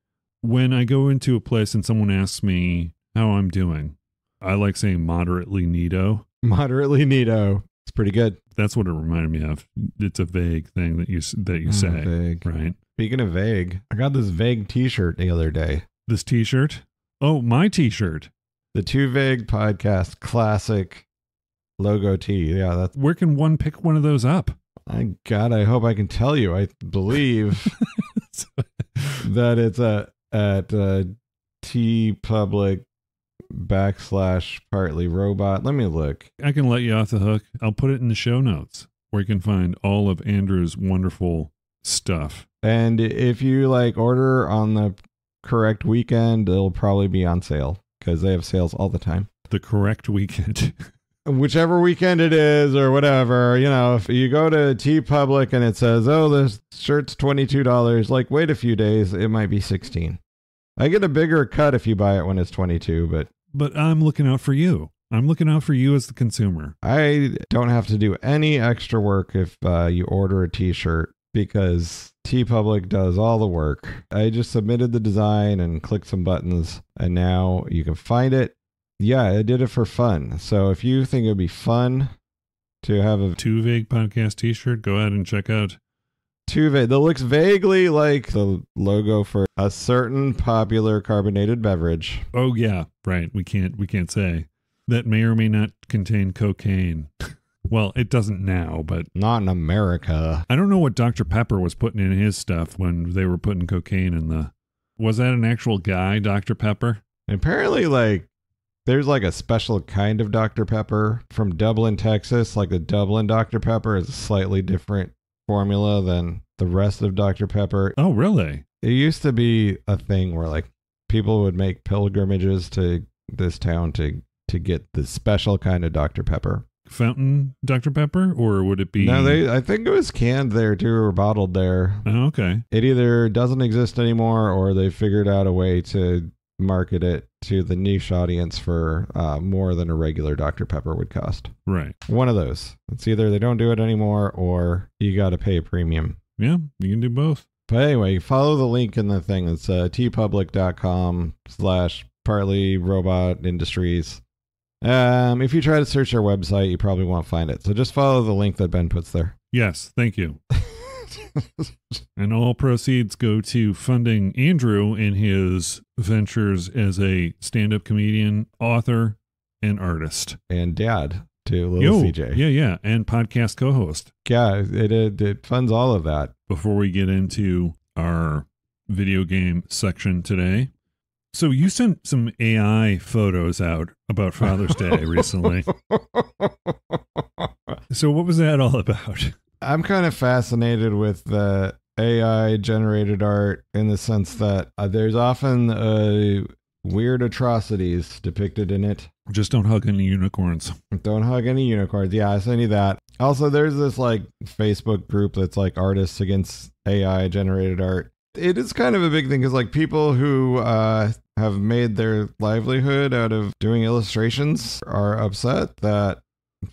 A: When I go into a place and someone asks me how I'm doing, I like saying moderately neato.
B: Moderately neato. Pretty good.
A: That's what it reminded me of. It's a vague thing that you that you
B: Mm,
A: say,
B: vague.
A: right?
B: Speaking of vague, I got this vague T-shirt the other day.
A: This T-shirt. Oh, my T-shirt.
B: The Two Vague Podcast Classic logo tee. Yeah, that's.
A: Where can one pick one of those up?
B: I God, I hope I can tell you. I believe (laughs) that it's a at uh, TeePublic backslash partly robot. Let me look.
A: I can let you off the hook. I'll put it in the show notes where you can find all of Andrew's wonderful stuff.
B: And if you like order on the correct weekend, it'll probably be on sale because they have sales all the time.
A: The correct weekend. (laughs)
B: whichever weekend it is or whatever, you know, if you go to TeePublic and it says, "Oh, this shirt's $22." Like wait a few days, it might be 16. I get a bigger cut if you buy it when it's 22, but
A: but I'm looking out for you. I'm looking out for you as the consumer.
B: I don't have to do any extra work if uh, you order a t-shirt because TeePublic does all the work. I just submitted the design and clicked some buttons and now you can find it. Yeah, I did it for fun. So if you think it'd be fun to have a
A: Two Vague Podcast t shirt, go ahead and check out.
B: Too vague. That looks vaguely like the logo for a certain popular carbonated beverage.
A: Oh yeah, right. We can't we can't say. That may or may not contain cocaine. (laughs) well, it doesn't now, but
B: Not in America.
A: I don't know what Dr. Pepper was putting in his stuff when they were putting cocaine in the Was that an actual guy, Dr. Pepper?
B: Apparently, like, there's like a special kind of Dr. Pepper from Dublin, Texas. Like, the Dublin Dr. Pepper is a slightly different formula than the rest of Dr. Pepper.
A: Oh, really?
B: It used to be a thing where, like, people would make pilgrimages to this town to to get the special kind of Dr. Pepper.
A: Fountain Dr. Pepper or would it be
B: No, they I think it was canned there too or bottled there.
A: Oh, okay.
B: It either doesn't exist anymore or they figured out a way to market it to the niche audience for uh, more than a regular Dr. Pepper would cost.
A: Right.
B: One of those. It's either they don't do it anymore or you got to pay a premium.
A: Yeah, you can do both.
B: But anyway, follow the link in the thing. It's uh, teepublic.com slash partly robot industries. Um, if you try to search our website, you probably won't find it. So just follow the link that Ben puts there.
A: Yes, thank you. (laughs) (laughs) And all proceeds go to funding Andrew in his ventures as a stand-up comedian, author, and artist.
B: and dad to little
A: Yo,
B: CJ.
A: Yeah, yeah, and podcast co-host.
B: Yeah, it, it it funds all of that.
A: Before we get into our video game section today. So you sent some AI photos out about Father's Day (laughs) recently. So what was that all about?
B: I'm kind of fascinated with the AI generated art in the sense that uh, there's often a weird atrocities depicted in it.
A: Just don't hug any unicorns.
B: Don't hug any unicorns. Yeah, I send you that. Also, there's this like Facebook group that's like artists against AI generated art. It is kind of a big thing because like people who uh, have made their livelihood out of doing illustrations are upset that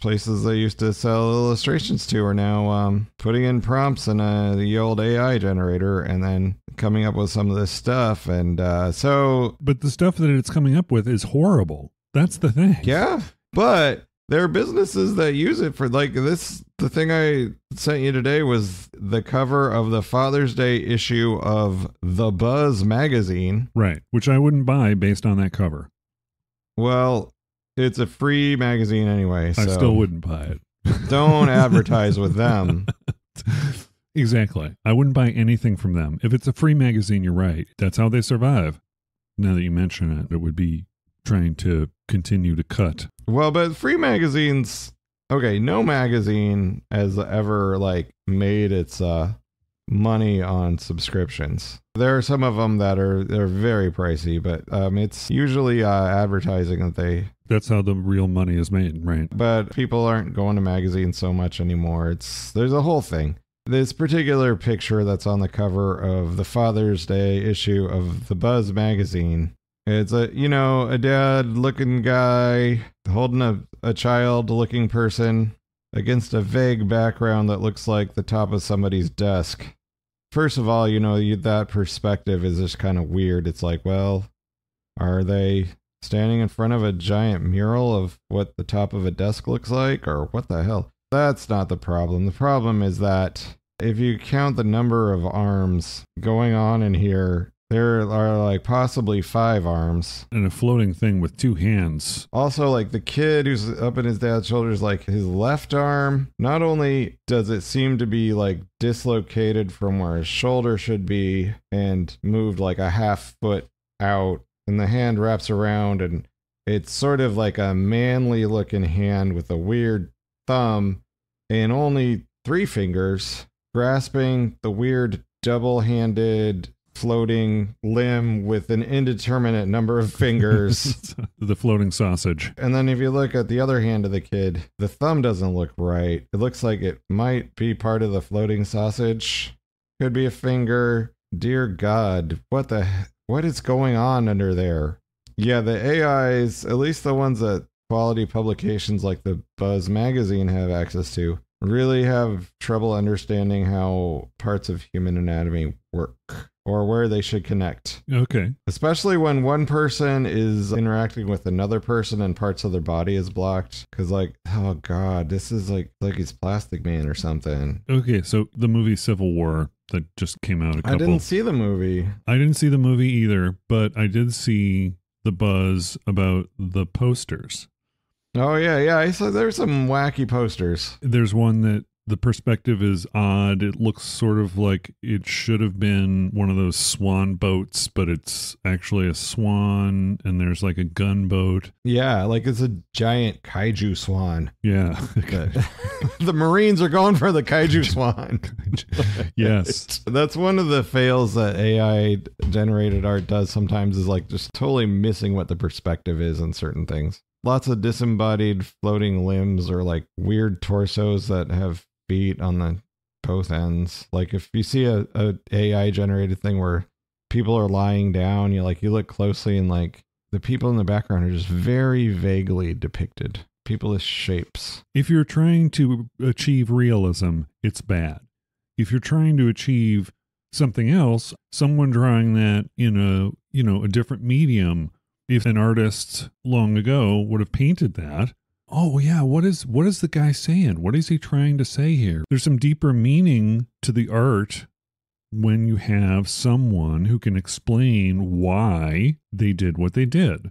B: places they used to sell illustrations to are now um, putting in prompts in uh, the old AI generator and then coming up with some of this stuff. And uh, so,
A: But the stuff that it's coming up with is horrible. That's the thing.
B: yeah, but there are businesses that use it for like this. The thing I sent you today was the cover of the Father's Day issue of The Buzz magazine.
A: Right. Which I wouldn't buy based on that cover.
B: Well, it's a free magazine anyway, so
A: I still wouldn't buy it.
B: don't (laughs) advertise with them. (laughs)
A: Exactly. I wouldn't buy anything from them. If it's a free magazine, you're right. That's how they survive. Now that you mention it, it would be trying to continue to cut.
B: Well, but free magazines, okay, no magazine has ever like made its uh money on subscriptions. There are some of them that are they're very pricey, but um it's usually uh advertising that they
A: That's how the real money is made, right?
B: but people aren't going to magazines so much anymore. It's there's a whole thing. This particular picture that's on the cover of the Father's Day issue of the Buzz magazine. It's a you know a dad looking guy holding a, a child looking person against a vague background that looks like the top of somebody's desk. First of all, you know you, that perspective is just kind of weird. It's like, well, are they standing in front of a giant mural of what the top of a desk looks like, or what the hell? That's not the problem. The problem is that if you count the number of arms going on in here, there are like possibly five arms.
A: And a floating thing with two hands.
B: Also, like the kid who's up in his dad's shoulders, like his left arm, not only does it seem to be like dislocated from where his shoulder should be and moved like a half foot out, and the hand wraps around, and it's sort of like a manly looking hand with a weird thumb and only three fingers grasping the weird double handed floating limb with an indeterminate number of fingers. (laughs)
A: the floating sausage.
B: And then if you look at the other hand of the kid, the thumb doesn't look right. It looks like it might be part of the floating sausage. Could be a finger. Dear God, what the what is going on under there? Yeah, the AIs, at least the ones that quality publications like the Buzz magazine have access to, really have trouble understanding how parts of human anatomy work or where they should connect
A: Okay.
B: especially when one person is interacting with another person and parts of their body is blocked because like oh god this is like like he's plastic man or something
A: Okay. So the movie Civil War that just came out a couple
B: i didn't see the movie
A: I didn't see the movie either, but I did see the buzz about the posters.
B: oh yeah yeah i saw there's some wacky posters
A: There's one that the perspective is odd. It looks sort of like it should have been one of those swan boats, but it's actually a swan, and there's like a gunboat.
B: yeah like it's a giant kaiju swan
A: Yeah. (laughs) (laughs)
B: The marines are going for the kaiju (laughs) swan
A: yes.
B: That's one of the fails that AI generated art does sometimes is like just totally missing what the perspective is on certain things. Lots of disembodied floating limbs or like weird torsos that have feet on the both ends. Like if you see a, a AI generated thing where people are lying down, you like you look closely and like the people in the background are just very vaguely depicted. People as shapes.
A: If you're trying to achieve realism, it's bad. If you're trying to achieve something else, someone drawing that in a, you know, a different medium, if an artist long ago would have painted that, oh yeah, what is what is the guy saying? What is he trying to say here? There's some deeper meaning to the art when you have someone who can explain why they did what they did.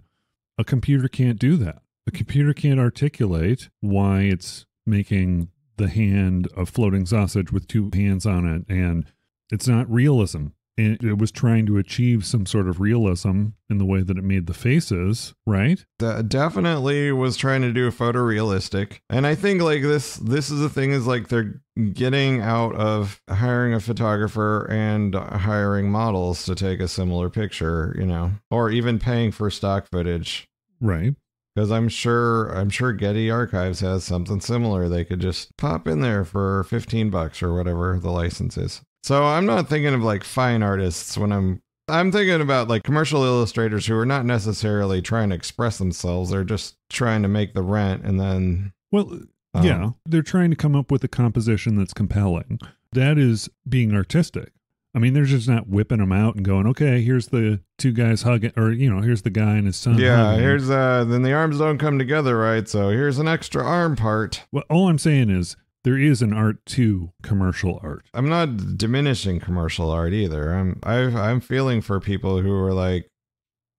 A: A computer can't do that. A computer can't articulate why it's making the hand a floating sausage with two hands on it and it's not realism. And it was trying to achieve some sort of realism in the way that it made the faces, right?
B: De- definitely was trying to do a photorealistic and i think like this this is the thing is like they're getting out of hiring a photographer and hiring models to take a similar picture you know or even paying for stock footage
A: Right.
B: because i'm sure i'm sure getty archives has something similar they could just pop in there for 15 bucks or whatever the license is so i'm not thinking of like fine artists when i'm i'm thinking about like commercial illustrators who are not necessarily trying to express themselves they're just trying to make the rent and then
A: Well,
B: um,
A: yeah, they're trying to come up with a composition that's compelling. That is being artistic. I mean, they're just not whipping them out and going, okay, here's the two guys hugging, or, you know, here's the guy and his son.
B: yeah
A: hugging.
B: here's uh then the arms don't come together right so here's an extra arm part
A: Well, all I'm saying is there is an art to commercial art.
B: i'm not diminishing commercial art either i'm i i'm feeling for people who are like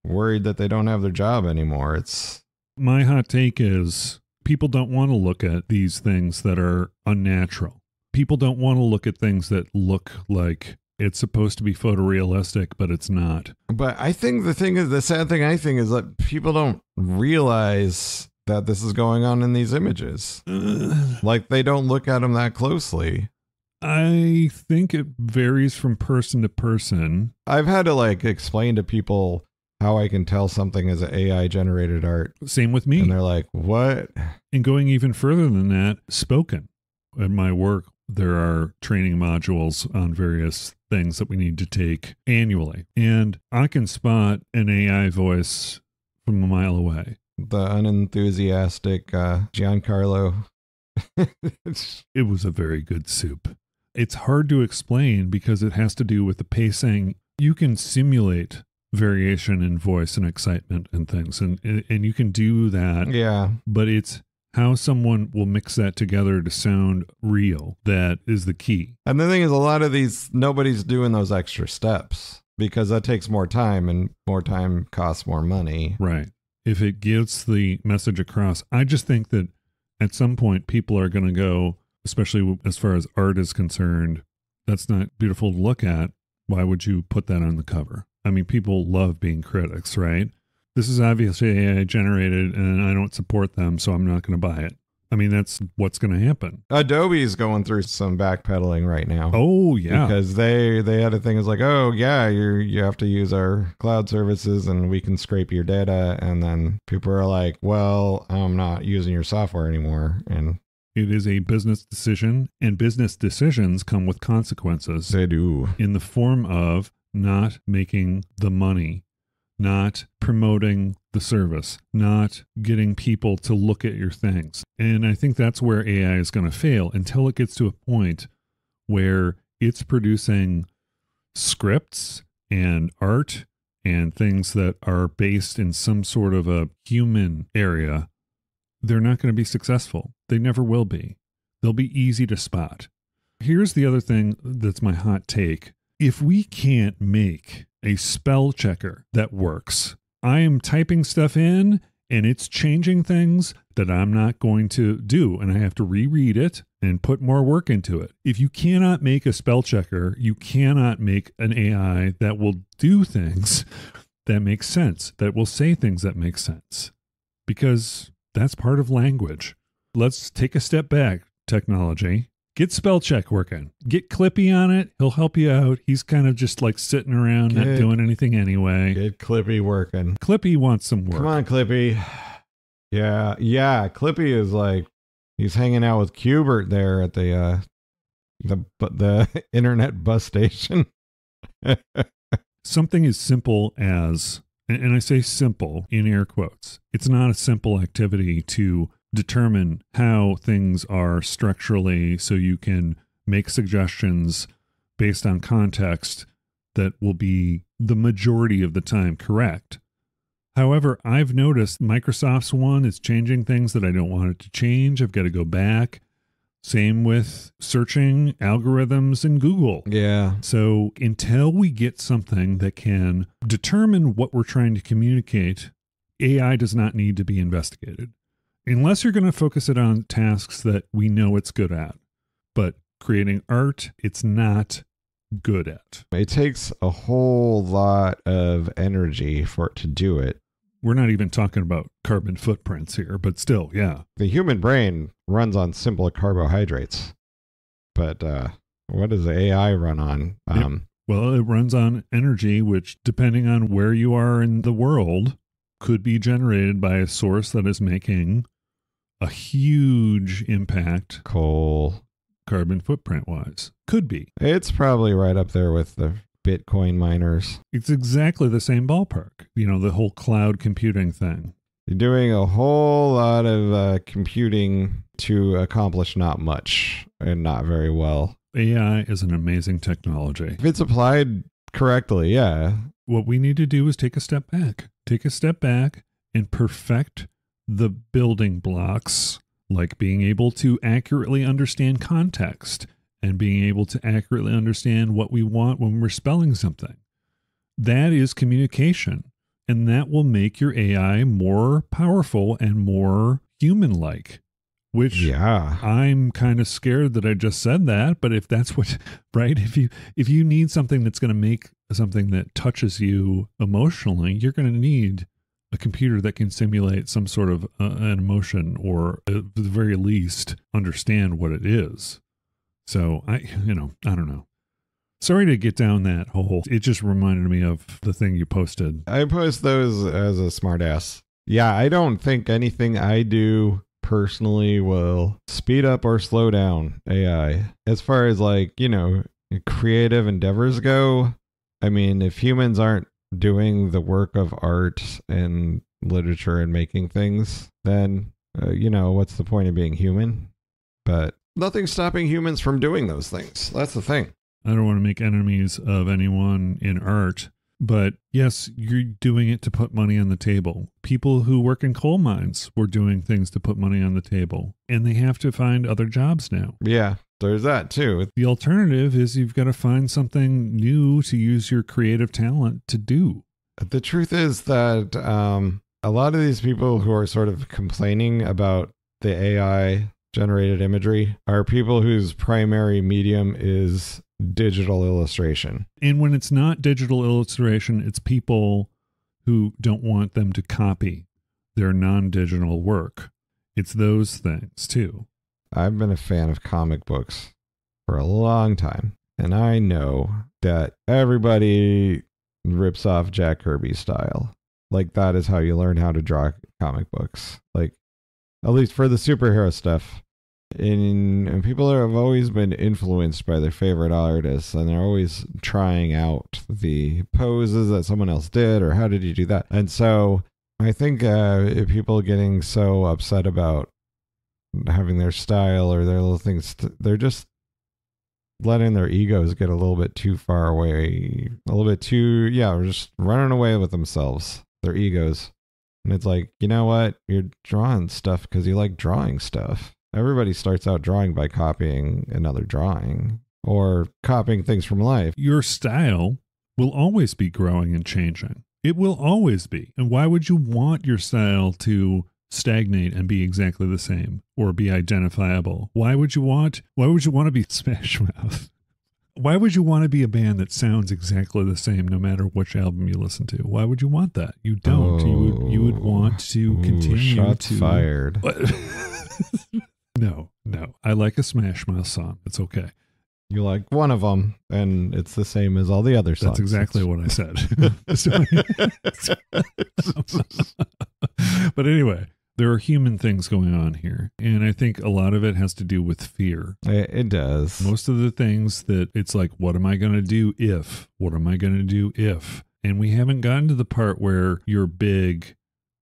B: worried that they don't have their job anymore it's
A: My hot take is people don't want to look at these things that are unnatural. People don't want to look at things that look like it's supposed to be photorealistic, but it's not.
B: But I think the thing is, the sad thing I think is that people don't realize that this is going on in these images.
A: Ugh.
B: Like they don't look at them that closely.
A: I think it varies from person to person.
B: I've had to like explain to people how I can tell something is AI generated art,
A: Same with me.
B: and they're like, "What?"
A: And going even further than that, spoken. At my work, there are training modules on various things that we need to take annually. And I can spot an AI voice from a mile away.
B: The unenthusiastic uh, Giancarlo. (laughs)
A: It was a very good soup. It's hard to explain because it has to do with the pacing. You can simulate variation in voice and excitement and things and and you can do that
B: yeah,
A: but it's how someone will mix that together to sound real that is the key.
B: and the thing is, a lot of these nobody's doing those extra steps because that takes more time, and more time costs more money.
A: Right. If it gets the message across, I just think that at some point people are going to go, especially as far as art is concerned, that's not beautiful to look at. Why would you put that on the cover? I mean, people love being critics, right? This is obviously AI generated and I don't support them, so I'm not going to buy it. I mean, that's what's going to happen.
B: Adobe's going through some backpedaling right now.
A: Oh, yeah.
B: Because they they had a thing is like, oh yeah, you you have to use our cloud services and we can scrape your data, and then people are like, well, I'm not using your software anymore, and
A: It is a business decision, and business decisions come with consequences.
B: they do.
A: in the form of not making the money, not promoting the service, not getting people to look at your things. And I think that's where AI is going to fail until it gets to a point where it's producing scripts and art and things that are based in some sort of a human area. They're not going to be successful. They never will be. They'll be easy to spot. Here's the other thing that's my hot take. If we can't make a spell checker that works, I am typing stuff in and it's changing things that I'm not going to do. And I have to reread it and put more work into it. If you cannot make a spell checker, you cannot make an AI that will do things that make sense, that will say things that make sense, because that's part of language. Let's take a step back, technology. Get spell check working. Get Clippy on it. He'll help you out. He's kind of just like sitting around, not doing anything anyway.
B: Get Clippy working.
A: Clippy wants some work.
B: Come on, Clippy. Yeah, yeah. Clippy is like he's hanging out with Cubert there at the uh the the (laughs) internet bus station. (laughs)
A: something as simple as and I say simple in air quotes. It's not a simple activity to determine how things are structurally so you can make suggestions based on context that will be the majority of the time correct. However, I've noticed Microsoft's one is changing things that I don't want it to change. I've got to go back. Same with searching algorithms in Google.
B: yeah.
A: So until we get something that can determine what we're trying to communicate, AI does not need to be investigated. Unless you're going to focus it on tasks that we know it's good at. But creating art, it's not good at.
B: It takes a whole lot of energy for it to do it.
A: We're not even talking about carbon footprints here, but still, yeah.
B: The human brain runs on simple carbohydrates. But uh, what does the AI run on? Um,
A: Well, it runs on energy, which, depending on where you are in the world, could be generated by a source that is making a huge impact
B: coal.
A: carbon footprint wise. Could be.
B: It's probably right up there with the Bitcoin miners.
A: It's exactly the same ballpark. You know, the whole cloud computing thing.
B: You're doing a whole lot of uh, computing to accomplish not much and not very well.
A: AI is an amazing technology.
B: If it's applied correctly, yeah.
A: What we need to do is take a step back. Take a step back and perfect the building blocks, like being able to accurately understand context and being able to accurately understand what we want when we're spelling something. That is communication. And that will make your AI more powerful and more human like, which
B: Yeah.
A: I'm kind of scared that I just said that, but if that's what (laughs) right, if you if you need something that's going to make something that touches you emotionally, you're going to need a computer that can simulate some sort of uh, an emotion or at the very least understand what it is. So I you know, I don't know. Sorry to get down that hole. It just reminded me of the thing you posted.
B: I post those as a smartass. Yeah, I don't think anything I do personally will speed up or slow down AI. As far as like, you know, creative endeavors go, I mean, if humans aren't doing the work of art and literature and making things, then, uh, you know, what's the point of being human? But nothing's stopping humans from doing those things. That's the thing.
A: I don't want to make enemies of anyone in art, but yes, you're doing it to put money on the table. People who work in coal mines were doing things to put money on the table, and they have to find other jobs now.
B: Yeah, there's that too.
A: The alternative is you've got to find something new to use your creative talent to do.
B: The truth is that um, a lot of these people who are sort of complaining about the AI generated imagery are people whose primary medium is digital illustration.
A: And when it's not digital illustration, it's people who don't want them to copy their non digital work. It's those things too.
B: I've been a fan of comic books for a long time, and I know that everybody rips off Jack Kirby's style. Like that is how you learn how to draw comic books. Like at least for the superhero stuff. And, and people are, have always been influenced by their favorite artists, and they're always trying out the poses that someone else did, or how did you do that? And so I think uh, people getting so upset about having their style or their little things, they're just letting their egos get a little bit too far away, a little bit too, yeah, just running away with themselves, their egos. And it's like, you know what? You're drawing stuff because you like drawing stuff. Everybody starts out drawing by copying another drawing or copying things from life.
A: Your style will always be growing and changing. It will always be. And why would you want your style to stagnate and be exactly the same or be identifiable? Why would you want why would you want to be (laughs) Smash Mouth? Why would you want to be a band that sounds exactly the same no matter which album you listen to? Why would you want that? You don't. you would you would oh. want to
B: Ooh,
A: continue
B: shots
A: to
B: fired. (laughs)
A: No, no. I like a Smash Mouth song. It's okay.
B: You like one of them, and it's the same as all the other songs.
A: That's exactly what I said. (laughs) but anyway, there are human things going on here. And I think a lot of it has to do with fear.
B: It, it does.
A: Most of the things that it's like, what am I going to do if? What am I going to do if? And we haven't gotten to the part where your big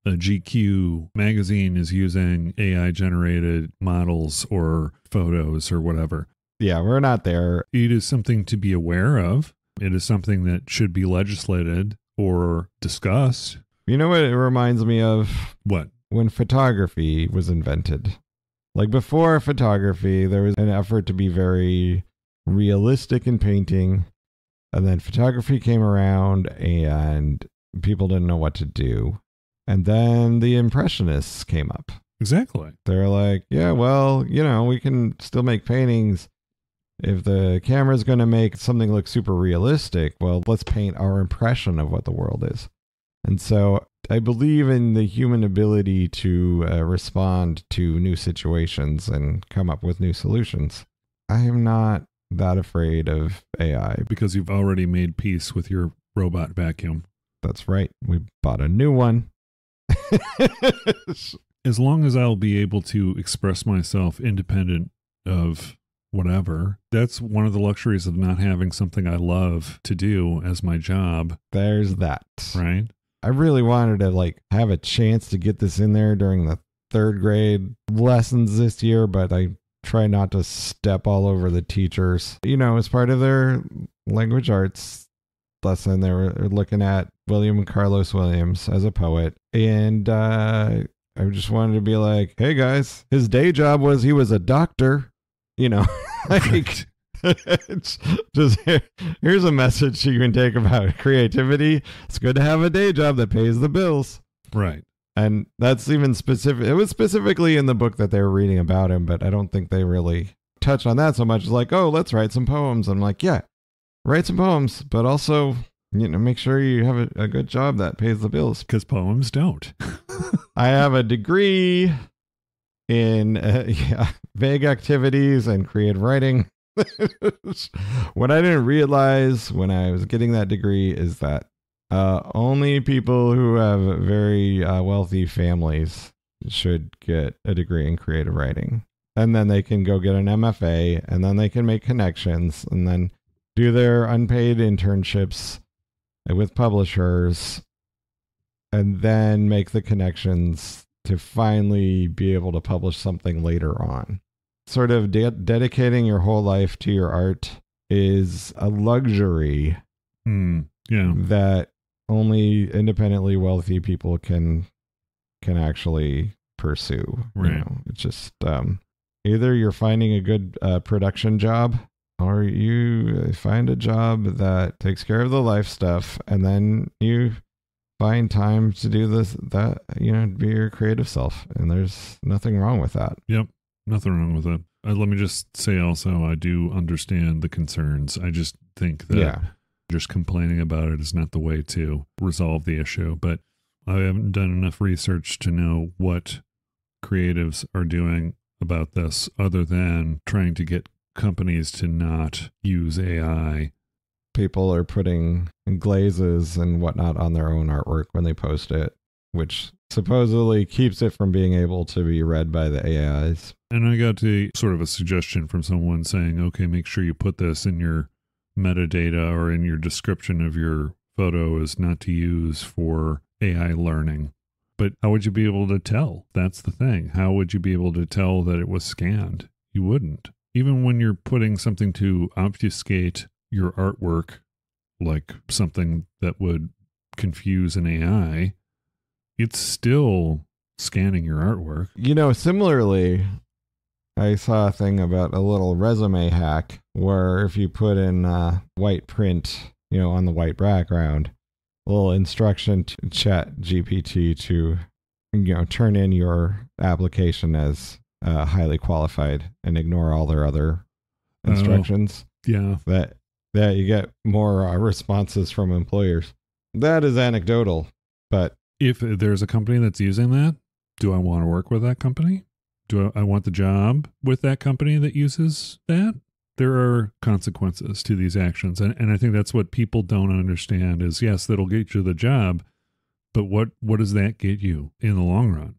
A: uh, GQ magazine is using AI generated models or photos or whatever.
B: yeah, we're not there.
A: It is something to be aware of. It is something that should be legislated or discussed.
B: You know what it reminds me of?
A: What?
B: When photography was invented. Like before photography, there was an effort to be very realistic in painting. And then photography came around and people didn't know what to do. And then the Impressionists came up.
A: Exactly.
B: They're like, yeah, well, you know, we can still make paintings if the camera's going to make something look super realistic, well, let's paint our impression of what the world is. And so I believe in the human ability to uh, respond to new situations and come up with new solutions. I am not that afraid of AI.
A: Because you've already made peace with your robot vacuum.
B: That's right. We bought a new one. (laughs)
A: As long as I'll be able to express myself independent of whatever, that's one of the luxuries of not having something I love to do as my job,
B: There's that.
A: right?
B: I really wanted to like have a chance to get this in there during the third grade lessons this year, but I try not to step all over the teachers. You know, as part of their language arts lesson, they were looking at William Carlos Williams as a poet. And uh, I just wanted to be like, hey guys, his day job was he was a doctor. You know, (laughs) like just here, here's a message you can take about creativity. It's good to have a day job that pays the bills.
A: Right.
B: And that's even specific. It was specifically in the book that they were reading about him, but I don't think they really touched on that so much. It's like, oh, let's write some poems. I'm like, yeah, write some poems, but also, you know, make sure you have a, a good job that pays the bills.
A: Because poems don't. (laughs)
B: I have a degree in uh, (laughs) yeah, vague activities and creative writing. (laughs) what I didn't realize when I was getting that degree is that uh, only people who have very uh, wealthy families should get a degree in creative writing. And then they can go get an MFA and then they can make connections and then do their unpaid internships with publishers and then make the connections to finally be able to publish something later on. Sort of de- dedicating your whole life to your art is a luxury
A: Hmm. Yeah.
B: that only independently wealthy people can can actually pursue. you
A: Right.
B: know. It's just um, either you're finding a good uh, production job or you find a job that takes care of the life stuff and then you find time to do this that you know be your creative self and there's nothing wrong with that
A: Nothing wrong with it. Uh, let me just say also, I do understand the concerns. I just think that
B: yeah
A: just complaining about it is not the way to resolve the issue. But I haven't done enough research to know what creatives are doing about this other than trying to get companies to not use AI.
B: people are putting glazes and whatnot on their own artwork when they post it which supposedly keeps it from being able to be read by the ais
A: And I got a sort of a suggestion from someone saying, okay, make sure you put this in your metadata or in your description of your photo is not to use for AI learning. But how would you be able to tell? That's the thing. How would you be able to tell that it was scanned? You wouldn't. Even when you're putting something to obfuscate your artwork, like something that would confuse an AI, it's still scanning your artwork.
B: you know similarly i saw a thing about a little resume hack where if you put in uh, white print you know on the white background a little instruction to chat gpt to you know turn in your application as uh, highly qualified and ignore all their other
A: Oh.
B: instructions
A: Yeah.
B: that that you get more uh, responses from employers that is anecdotal but
A: if there's a company that's using that, do I want to work with that company? Do I, I want the job with that company that uses that? There are consequences to these actions. And, and I think that's what people don't understand is yes, that'll get you the job, but what, what does that get you in the long run?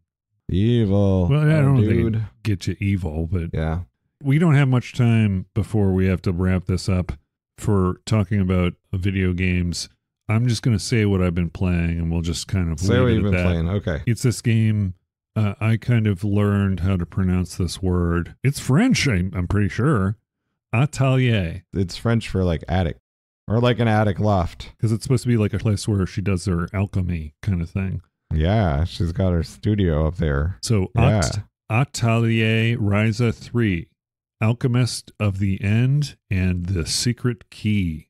B: evil
A: Well, I don't think
B: dude
A: it get you evil, but
B: yeah
A: we don't have much time before we have to wrap this up for talking about video games. I'm just going to say what I've been playing and we'll just kind of
B: say
A: leave
B: what
A: it
B: you've been
A: that.
B: playing okay
A: It's this game. Uh, I kind of learned how to pronounce this word. It's French, I'm, I'm pretty sure. Atelier,
B: it's French for like attic or like an attic loft.
A: because it's supposed to be like a place where she does her alchemy kind of thing.
B: Yeah, she's got her studio up there.
A: So,
B: Yeah.
A: At- Atelier Ryza 3, Alchemist of the End and the Secret Key.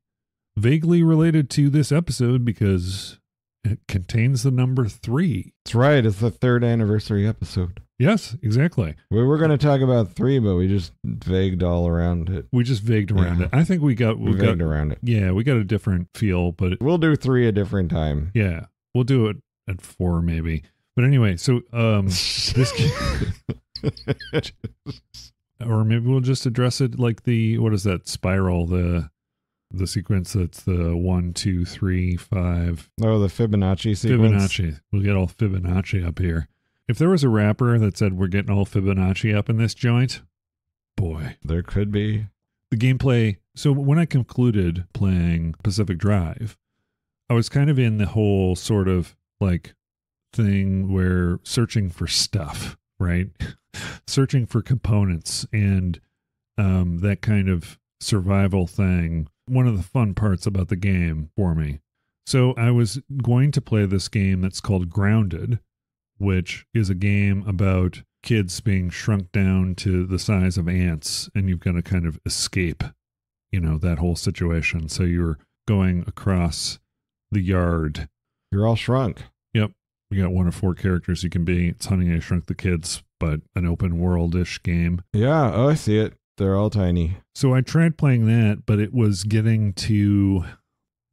A: Vaguely related to this episode because it contains the number three.
B: That's right. It's the third anniversary episode.
A: Yes, exactly.
B: We were going to talk about three, but we just vagued all around it.
A: We just vagued around
B: Yeah.
A: it. I think we got
B: We
A: we got
B: vagued around it.
A: yeah, we got a different feel, but
B: We'll do three a different time.
A: yeah, we'll do it at four maybe. But anyway, so um, this (laughs) (laughs) or maybe we'll just address it like the what is that spiral the the sequence that's the one two three five
B: oh, the Fibonacci sequence.
A: Fibonacci. We'll get all Fibonacci up here. If there was a rapper that said we're getting all Fibonacci up in this joint, boy,
B: There could be.
A: the gameplay. So when I concluded playing Pacific Drive, I was kind of in the whole sort of like thing where searching for stuff, right? (laughs) searching for components and um, that kind of survival thing. One of the fun parts about the game for me. So I was going to play this game that's called Grounded, which is a game about kids being shrunk down to the size of ants and you've got to kind of escape, you know, that whole situation. So you're going across the yard.
B: You're all shrunk.
A: Yep. You got one of four characters you can be. It's Honey, I Shrunk the Kids, but an open world ish game.
B: Yeah. Oh, I see it. They're all tiny.
A: So I tried playing that, but it was getting to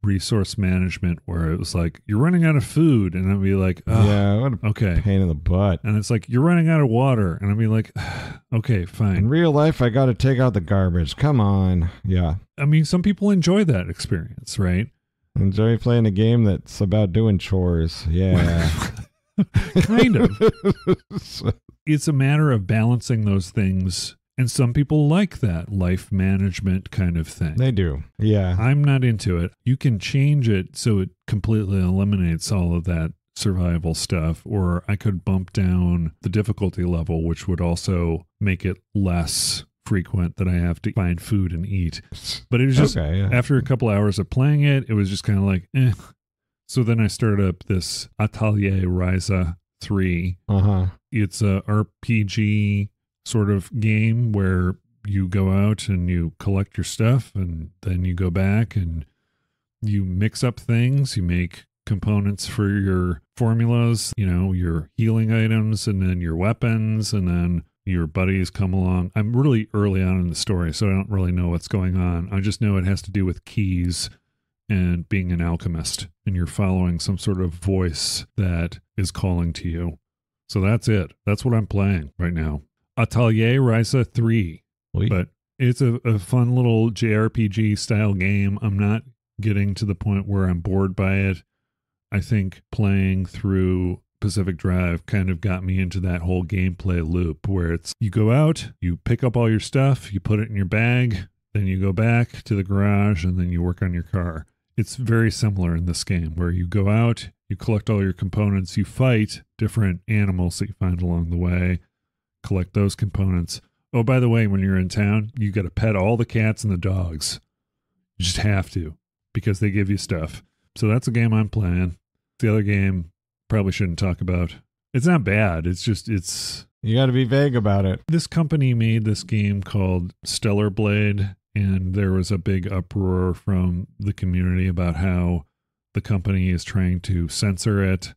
A: resource management where it was like, you're running out of food. And I'd be like, oh,
B: yeah. What a
A: okay.
B: pain in the butt.
A: And it's like, you're running out of water. And I'd be like, (sighs) okay, fine In
B: real life, I got to take out the garbage. Come on. Yeah.
A: I mean, some people enjoy that experience, right?
B: Enjoy playing a game that's about doing chores. Yeah. (laughs)
A: kind of. (laughs) It's a matter of balancing those things. And some people like that life management kind of thing.
B: they do. Yeah.
A: I'm not into it. You can change it so it completely eliminates all of that survival stuff, or I could bump down the difficulty level, which would also make it less frequent that I have to find food and eat. But it was just
B: okay. Yeah.
A: after a couple hours of playing it, it was just kind of like, eh. So then I started up this Atelier Ryza 3.
B: Uh huh.
A: It's a RPG sort of game where you go out and you collect your stuff and then you go back and you mix up things, you make components for your formulas, you know, your healing items and then your weapons and then your buddies come along. I'm really early on in the story, so I don't really know what's going on. I just know it has to do with keys and being an alchemist and you're following some sort of voice that is calling to you. So that's it. That's what I'm playing right now. Atelier Ryza 3
B: We-
A: but it's a, a fun little JRPG style game. I'm not getting to the point where I'm bored by it. I think playing through Pacific Drive kind of got me into that whole gameplay loop where it's you go out, you pick up all your stuff, you put it in your bag, then you go back to the garage, and then you work on your car. It's very similar in this game where you go out, you collect all your components, you fight different animals that you find along the way, collect those components. Oh, by the way, when you're in town, you got to pet all the cats and the dogs. You just have to because they give you stuff. So that's a game I'm playing. The other game probably shouldn't talk about. It's not bad. It's just it's
B: you got to be vague about it.
A: this company made this game called Stellar Blade, and there was a big uproar from the community about how the company is trying to censor it.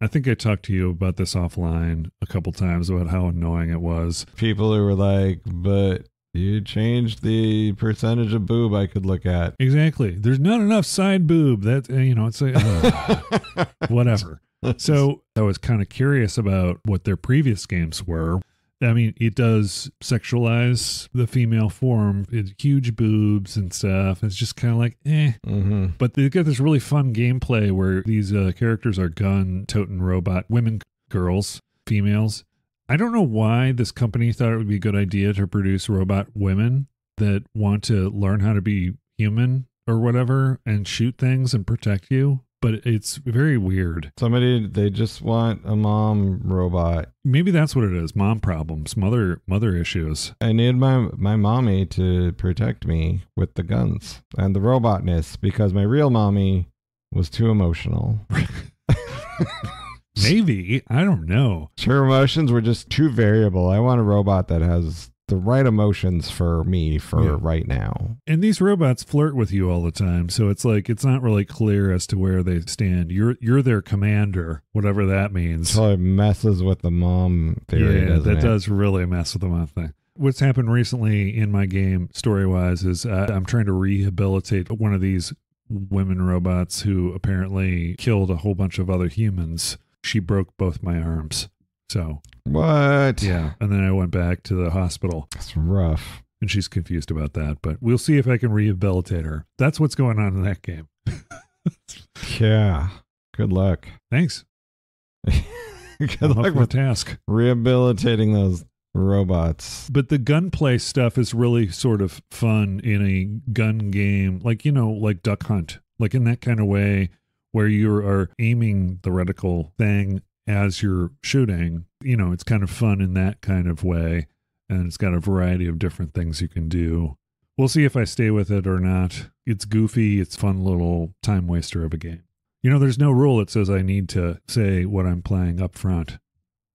A: I think I talked to you about this offline a couple times about how annoying it was.
B: People who were like, but you changed the percentage of boob I could look at.
A: Exactly. There's not enough side boob. That uh, you know, it's like ugh, (laughs) whatever. So (laughs) I was kind of curious about what their previous games were. I mean, it does sexualize the female form, it's huge boobs and stuff. It's just kind of like, eh.
B: hmm
A: But they get this really fun gameplay where these uh, characters are gun toting robot women, girls, females. I don't know why this company thought it would be a good idea to produce robot women that want to learn how to be human or whatever and shoot things and protect you. But it's very weird.
B: Somebody, they just want a mom robot.
A: Maybe that's what it is. Mom problems, mother mother issues.
B: I need my my mommy to protect me with the guns and the robotness because my real mommy was too emotional. (laughs)
A: Maybe I don't know.
B: Her emotions were just too variable. I want a robot that has the right emotions for me for
A: Yeah.
B: right now.
A: And these robots flirt with you all the time, so it's like it's not really clear as to where they stand. You're you're their commander, whatever that means.
B: So it messes with the mom theory.
A: yeah, that
B: it?
A: does really mess with the mom thing. What's happened recently in my game, story wise, is uh, I'm trying to rehabilitate one of these women robots who apparently killed a whole bunch of other humans. She broke both my arms. So,
B: What?
A: yeah. And then I went back to the hospital
B: It's rough.
A: and she's confused about that. But we'll see if I can rehabilitate her. That's what's going on in that game. (laughs)
B: Yeah. Good luck.
A: Thanks. (laughs)
B: Good
A: I'm
B: luck
A: for the
B: with
A: task.
B: rehabilitating those robots.
A: But the gunplay stuff is really sort of fun in a gun game, like, you know, like Duck Hunt, like in that kind of way where you are aiming the reticle thing as you're shooting. You know, it's kind of fun in that kind of way. And it's got a variety of different things you can do. We'll see if I stay with it or not. It's goofy, it's fun little time waster of a game. You know, there's no rule that says I need to say what I'm playing up front.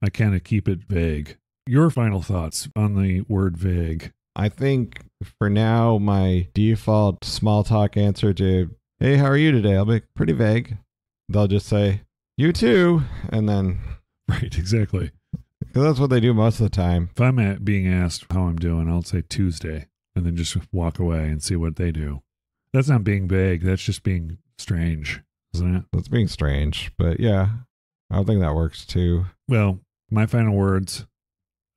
A: I kind of keep it vague. Your final thoughts on the word vague.
B: I think for now, my default small talk answer to, hey, how are you today? I'll be pretty vague. They'll just say, you too. And then, (laughs)
A: Right, exactly.
B: because that's what they do most of the time.
A: If I'm at being asked how I'm doing, I'll say Tuesday and then just walk away and see what they do. That's not being vague. That's just being strange, isn't it?
B: That's being strange. But yeah, I don't think that works too.
A: Well, my final words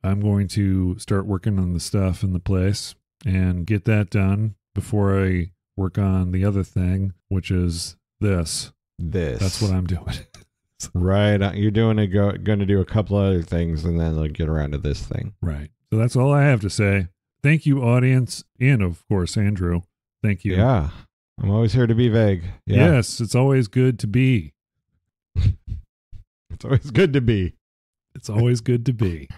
A: I'm going to start working on the stuff in the place and get that done before I work on the other thing, which is this.
B: This.
A: That's what I'm doing. (laughs) (laughs)
B: Right. uh, You're doing a go, going to do a couple other things and then like, get around to this thing.
A: right. So that's all I have to say. Thank you, audience, and of course, Andrew. Thank you.
B: Yeah. I'm always here to be vague. Yeah.
A: Yes, it's always good to be. (laughs)
B: It's always good to be.
A: It's always good to be.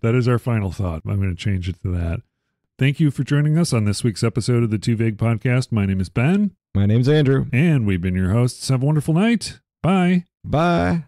A: That is our final thought. I'm going to change it to that. Thank you for joining us on this week's episode of the Two Vague Podcast. My name is Ben,
B: My name's Andrew.
A: and we've been your hosts. Have a wonderful night. Bye.
B: Bye.